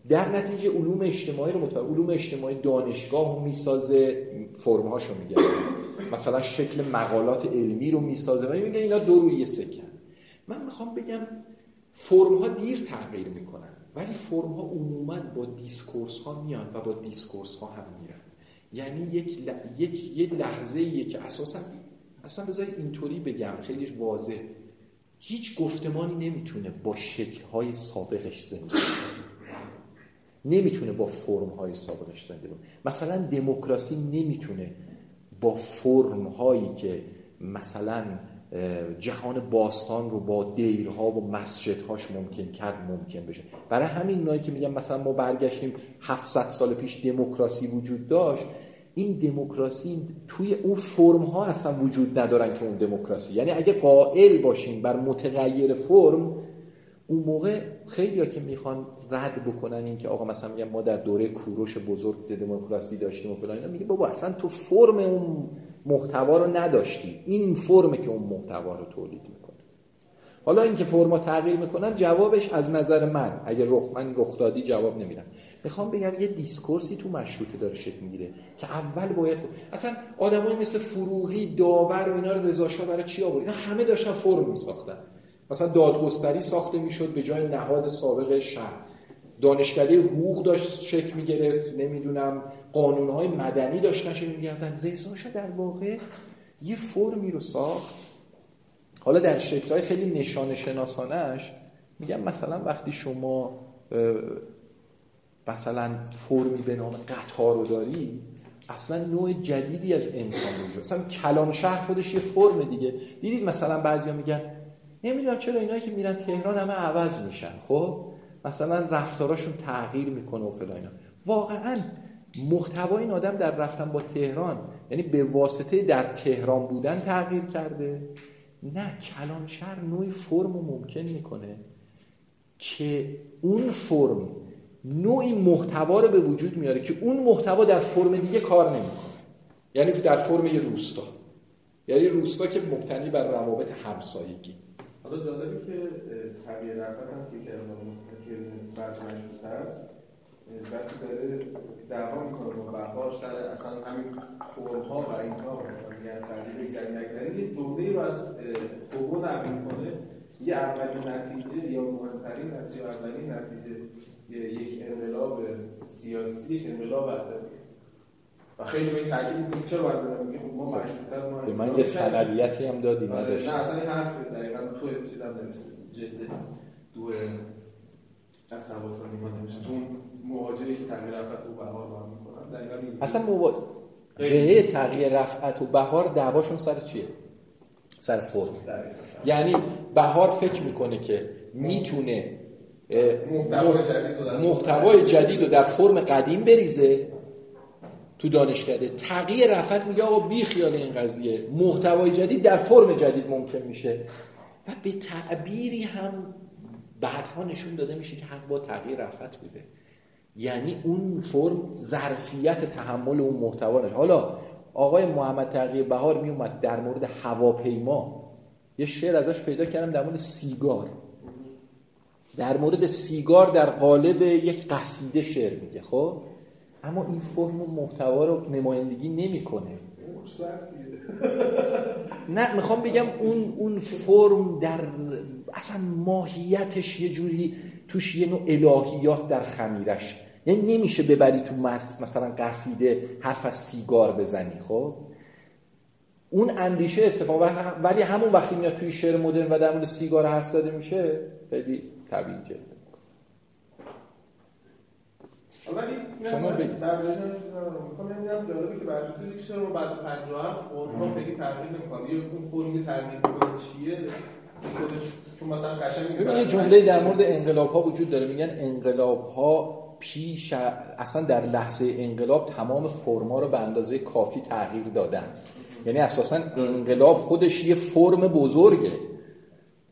در نتیجه علوم اجتماعی رو متوجه علوم اجتماعی دانشگاه رو می‌سازه فرم هاشو میگه. مثلا شکل مقالات علمی رو می‌سازه. و میگه اینا دو روی سکه‌ن من می‌خوام بگم فرم ها دیر تغییر می‌کنن ولی فرم ها عموما با discourse ها میان و با discourse ها هم میرن. یعنی یک, ل... یک... یه لحظه که اساسا اصلا بذاری اینطوری بگم خیلی واضح. هیچ گفتمانی نمی‌تونه با شکلهای سابقش زندگی نمی‌تونه با فرم های سابقش زنده مثلا دموکراسی نمی‌تونه با فرم هایی که مثلا جهان باستان رو با دیرها و مسجدهاش ممکن کرد ممکن بشه. برای همین نایی که میگم مثلا ما برگشتیم 700 سال پیش دموکراسی وجود داشت این دموکراسی توی اون فرم ها اصلا وجود ندارن که اون دموکراسی. یعنی اگه قائل باشیم بر متغیر فرم اون موقع خیلی که می‌خوان رد بکنن این که آقا مثلا میگن ما در دوره کوروش بزرگ دموکراسی داشتیم و فلان اینا میگه بابا اصلا تو فرم اون محتوا رو نداشتی. این فرمه که اون محتوا رو تولید می‌کنه. حالا اینکه فرما تغییر می‌کنن جوابش از نظر من اگر رخ من رخ جواب نمیدم. می‌خوام بگم یه دیسکورسی تو مشروطه داره شکل می‌گیره که اول باید اصلا آدمای مثل فروغی داور و اینا رو رضا برای چی آورد؟ اینا همه داشتن فرم میساختن. مثلا دادگستری ساخته می‌شد به جای نهاد سابق شهر. دانشکده حقوق داشت شکل می‌گرفت نمی‌دونم قانونهای مدنی داشتن شکل میگردن رضا در واقع یه فرمی رو ساخت. حالا در شکلهای خیلی نشان شناسانش میگم مثلا وقتی شما مثلا فرمی به نام قطار رو داری اصلا نوع جدیدی از انسان وجود مثلا کلام شهر خودش یه فرم دیگه. دیدید مثلا بعضیا میگن نمی‌دونم چرا اینایی که میرن تهران همه عوض میشن. خب؟ مثلا رفتاراشون تغییر می‌کنه و فلان واقعا محتوای این آدم در رفتن با تهران یعنی به واسطه در تهران بودن تغییر کرده. نه کلانشهر نوعی فرم رو ممکن می‌کنه که اون فرم نوعی محتوا رو به وجود میاره که اون محتوا در فرم دیگه کار نمی‌کنه. یعنی در فرم یه روستا. یعنی روستا که مبتنی بر روابط همسایگی. حالا جالبی که طبیعه رفت هم که که برجمعش هست وقتی داره دعوا می‌کنه با بهار سر اصلا همین فرمها و اینها میگه از سردی بگذاریم نگذاریم یه جمله رو از فوقو نقل می‌کنه. یه اولین نتیجه یا مهمترین نتیجه اولین نتیجه یک انقلاب سیاسی یک انقلاب و خیلی به تاکید می‌کنه چرا باید دارم میگه ما مشروطه ما به من یه سندیتی هم دادی نداشت نه اصلا این حرف دقیقا تو چیزم نمیشه جده دو از سواتانی ما نمیشه تو مواجهه که تغییر رفعت و بهار با هم می‌کنن اصلا موا... جهه تغییر رفعت و بهار دعواشون سر چیه؟ سر فرم یعنی بهار فکر می‌کنه که می‌تونه محتوای جدید رو در فرم قدیم بریزه. تو دانشکده. تغییر رفت میگه آقا بی خیال این قضیه. محتوای جدید در فرم جدید ممکن میشه. و به تعبیری هم بعدها نشون داده میشه که حق با تغییر رفت بوده. یعنی اون فرم ظرفیت تحمل اون محتوا حالا آقای محمد تغییر بهار میومد در مورد هواپیما. یه شعر ازش پیدا کردم در مورد سیگار. در مورد سیگار در قالب یک قصیده شعر میگه خب؟ اما این فرم محتوا رو نمایندگی نمی‌کنه. نه می‌خوام بگم اون اون فرم در اصلا ماهیتش یه جوری توش یه نوع الهیات در خمیرش. یعنی نمیشه ببری تو مثلا قصیده حرف از سیگار بزنی خب؟ اون اندیشه اتفاق ولی همون وقتی میاد توی شعر مدرن و در مورد سیگار حرف زده میشه خیلی طبیعی جلده شما بگید که بررسی چرا رو بعد 57 فرم خیلی تغییر نمی‌کنه یا اون فرمی تغییر می‌کنه چیه چون مثلا قشنگ یه جمله در مورد انقلاب ها وجود داره میگن انقلاب ها پیش اصلا در لحظه انقلاب تمام فرما رو به اندازه کافی تغییر دادن یعنی اساسا انقلاب خودش یه فرم بزرگه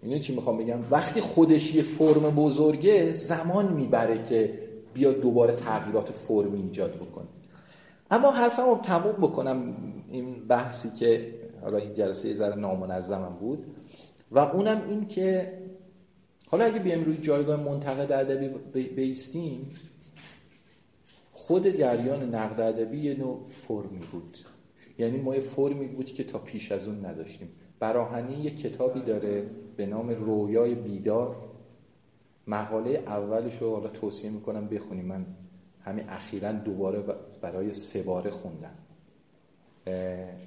اینه چی می‌خوام بگم وقتی خودش یه فرم بزرگه زمان می‌بره که بیاد دوباره تغییرات فرمی ایجاد بکنه. اما حرفم رو تموم بکنم این بحثی که حالا این جلسه یه ذره نامنظمم بود و اونم این که حالا اگه بیایم روی جایگاه منتقد ادبی بیستیم خود جریان نقد ادبی یه نوع فرمی بود. یعنی ما یه فرمی بود که تا پیش از اون نداشتیم. براهنی یه کتابی داره به نام رویای بیدار. مقاله اولش رو حالا توصیه می‌کنم بخونیم. من همین اخیرا دوباره برای سه باره خوندم.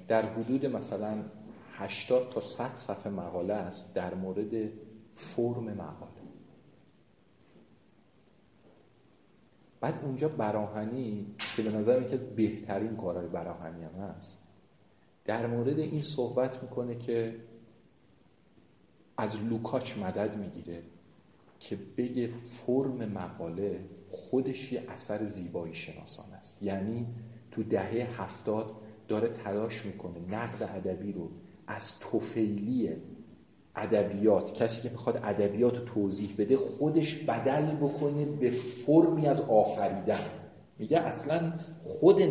در حدود مثلا 80 تا 100 صفحه مقاله است در مورد فرم مقاله. بعد اونجا براهنی که به نظر که بهترین کارهای براهنی هم هست در مورد این صحبت می‌کنه که از لوکاچ مدد می‌گیره. که بگه فرم مقاله خودش یه اثر زیبایی شناسان است. یعنی تو دهه هفتاد داره تلاش می‌کنه نقد ادبی رو از توفیلی ادبیات کسی که می‌خواد ادبیات رو توضیح بده خودش بدل بکنه به فرمی از آفریدن. میگه اصلا خود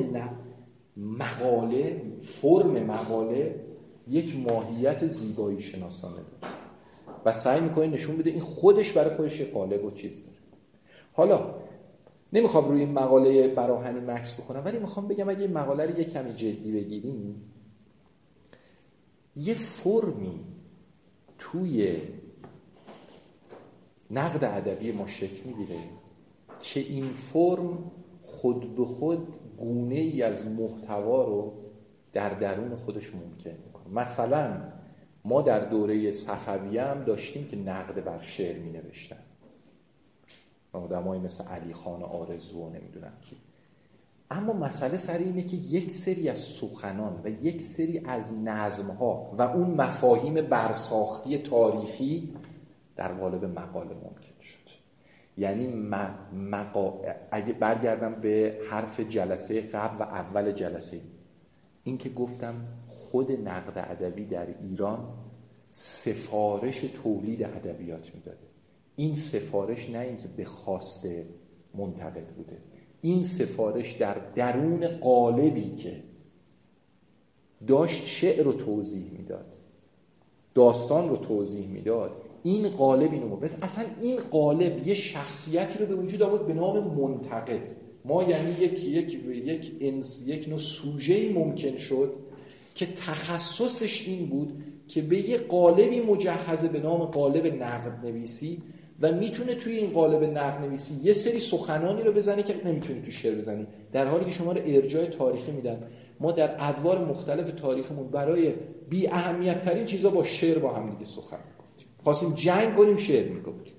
مقاله فرم مقاله یک ماهیت زیبایی شناسانه. داره و سعی می‌کنه نشون بده این خودش برای خودش قالب و چیز داره. حالا نمی‌خوام روی این مقاله براهنی مکس بکنم ولی می‌خوام بگم اگه این مقاله رو یه کمی جدی بگیریم یه فرمی توی نقد ادبی ما شکل می‌گیره که این فرم خود به خود گونه ای از محتوا رو در درون خودش ممکن می‌کنه. مثلا ما در دوره صفویه هم داشتیم که نقد بر شعر می نوشتن آدمایی مثل علی خان آرزو و نمی‌دونم کی. اما مسئله سر اینه که یک سری از سخنان و یک سری از نظم ها و اون مفاهیم برساختی تاریخی در قالب مقاله ممکن شد. یعنی مقا... اگه برگردم به حرف جلسه قبل و اول جلسه. این که گفتم خود نقد ادبی در ایران سفارش تولید ادبیات می‌داده. این سفارش نه اینکه به خواست منتقد بوده. این سفارش در درون قالبی که داشت شعر رو توضیح می‌داد داستان رو توضیح می‌داد این قالب اینو بس اصلا این قالب یه شخصیتی رو به وجود آورد به نام منتقد. ما یعنی یک یک یک انس یک نوع سوژه ممکن شد که تخصصش این بود که به یه قالبی مجهزه به نام قالب نقد نویسی و می‌تونه توی این قالب نقد نویسی یه سری سخنانی رو بزنه که نمی‌تونی تو شعر بزنی. در حالی که شما رو ارجاع تاریخی میدن. ما در ادوار مختلف تاریخمون برای بی اهمیت ترین چیزا با شعر با هم دیگه سخن می‌گفتیم. خواستیم جنگ کنیم شعر می‌گفتیم.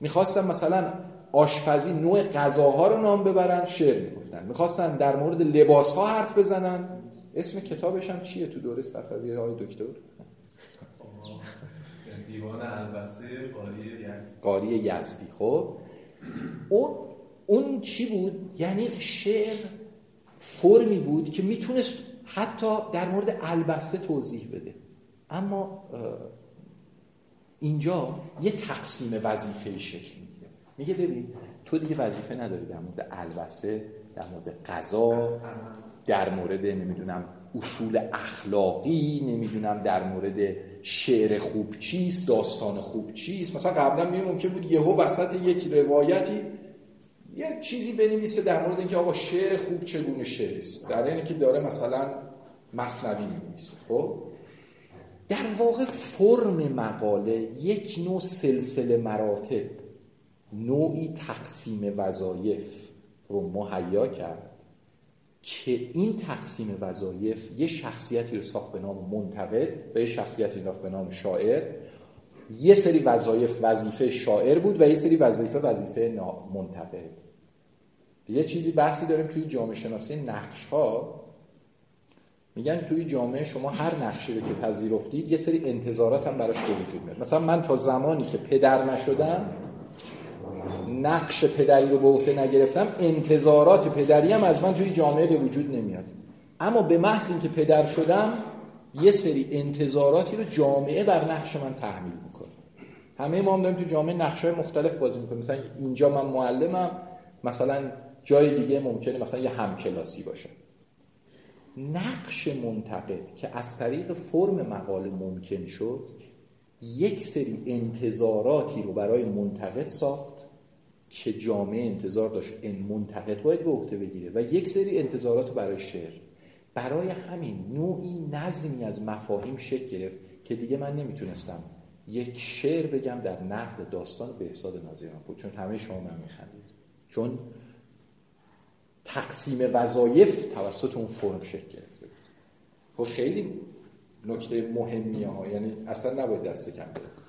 می‌خواستم مثلا آشپزی نوع غذاها رو نام ببرن شعر می‌گفتن. می‌خواستن در مورد لباس ها حرف بزنن. اسم کتابش هم چیه تو دوره صفوی های دکتر؟ دیوان البسته قاری یزدی. قاری یزدی. خب اون اون چی بود؟ یعنی شعر فرمی بود که می‌تونست حتی در مورد البسته توضیح بده. اما اینجا یه تقسیم وظیفه شکل می‌گیره. میگه ببین تو دیگه وظیفه نداری در مورد البسه در مورد غذا در مورد نمی‌دونم اصول اخلاقی نمی‌دونم در مورد شعر خوب چیست داستان خوب چیست. مثلا قبلا می ممکن بود یهو وسط یک روایتی یه چیزی بنویسه در مورد اینکه آقا شعر خوب چگونه شعر است در اینکه که داره مثلا مصنوی می‌نویسه. خب؟ در واقع فرم مقاله یک نوع سلسله مراتب نوعی تقسیم وظایف رو مهیا کرد. که این تقسیم وظایف یه شخصیتی رو ساخت به نام منتقد و یه شخصیتی رو به نام شاعر. یه سری وظایف وظیفه شاعر بود و یه سری وظیفه وظیفه منتقد. یه چیزی بحثی داریم توی جامعه شناسی نقش ها میگن توی جامعه شما هر نقشی رو که پذیرفتید یه سری انتظارات هم براش به وجود میاد. مثلا من تا زمانی که پدر نشدم نقش پدری رو به عهده نگرفتم انتظارات پدری هم از من توی جامعه به وجود نمیاد. اما به محض اینکه پدر شدم یه سری انتظاراتی رو جامعه بر نقش من تحمیل می‌کنه. همه ما هم داریم تو جامعه نقش های مختلف بازی می‌کنیم. مثلا اینجا من معلمم مثلا جای دیگه ممکنه مثلا یه همکلاسی باشه. نقش منتقد که از طریق فرم مقاله ممکن شد یک سری انتظاراتی رو برای منتقد ساخت که جامعه انتظار داشت این منتقد باید به عهده بگیره و یک سری انتظارات برای شعر. برای همین نوعی نظمی از مفاهیم شکل گرفت که دیگه من نمی‌تونستم یک شعر بگم در نقد داستان به حساد ناظران بود. چون همه شما من میخندید. چون تقسیم وظایف توسط اون فرم شکل گرفته بود. خب خیلی نکته مهمیه ها. یعنی اصلا نباید دست کم بره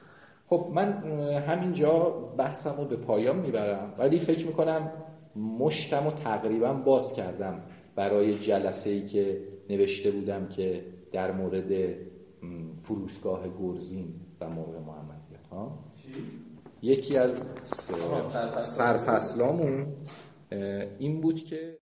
خب من همینجا بحثم رو به پایان می‌برم ولی فکر می‌کنم مشتم و تقریبا باز کردم برای جلسه ای که نوشته بودم که در مورد فروشگاه گرزین و موقع محمدیت ها؟ یکی از سرفصلامون این بود که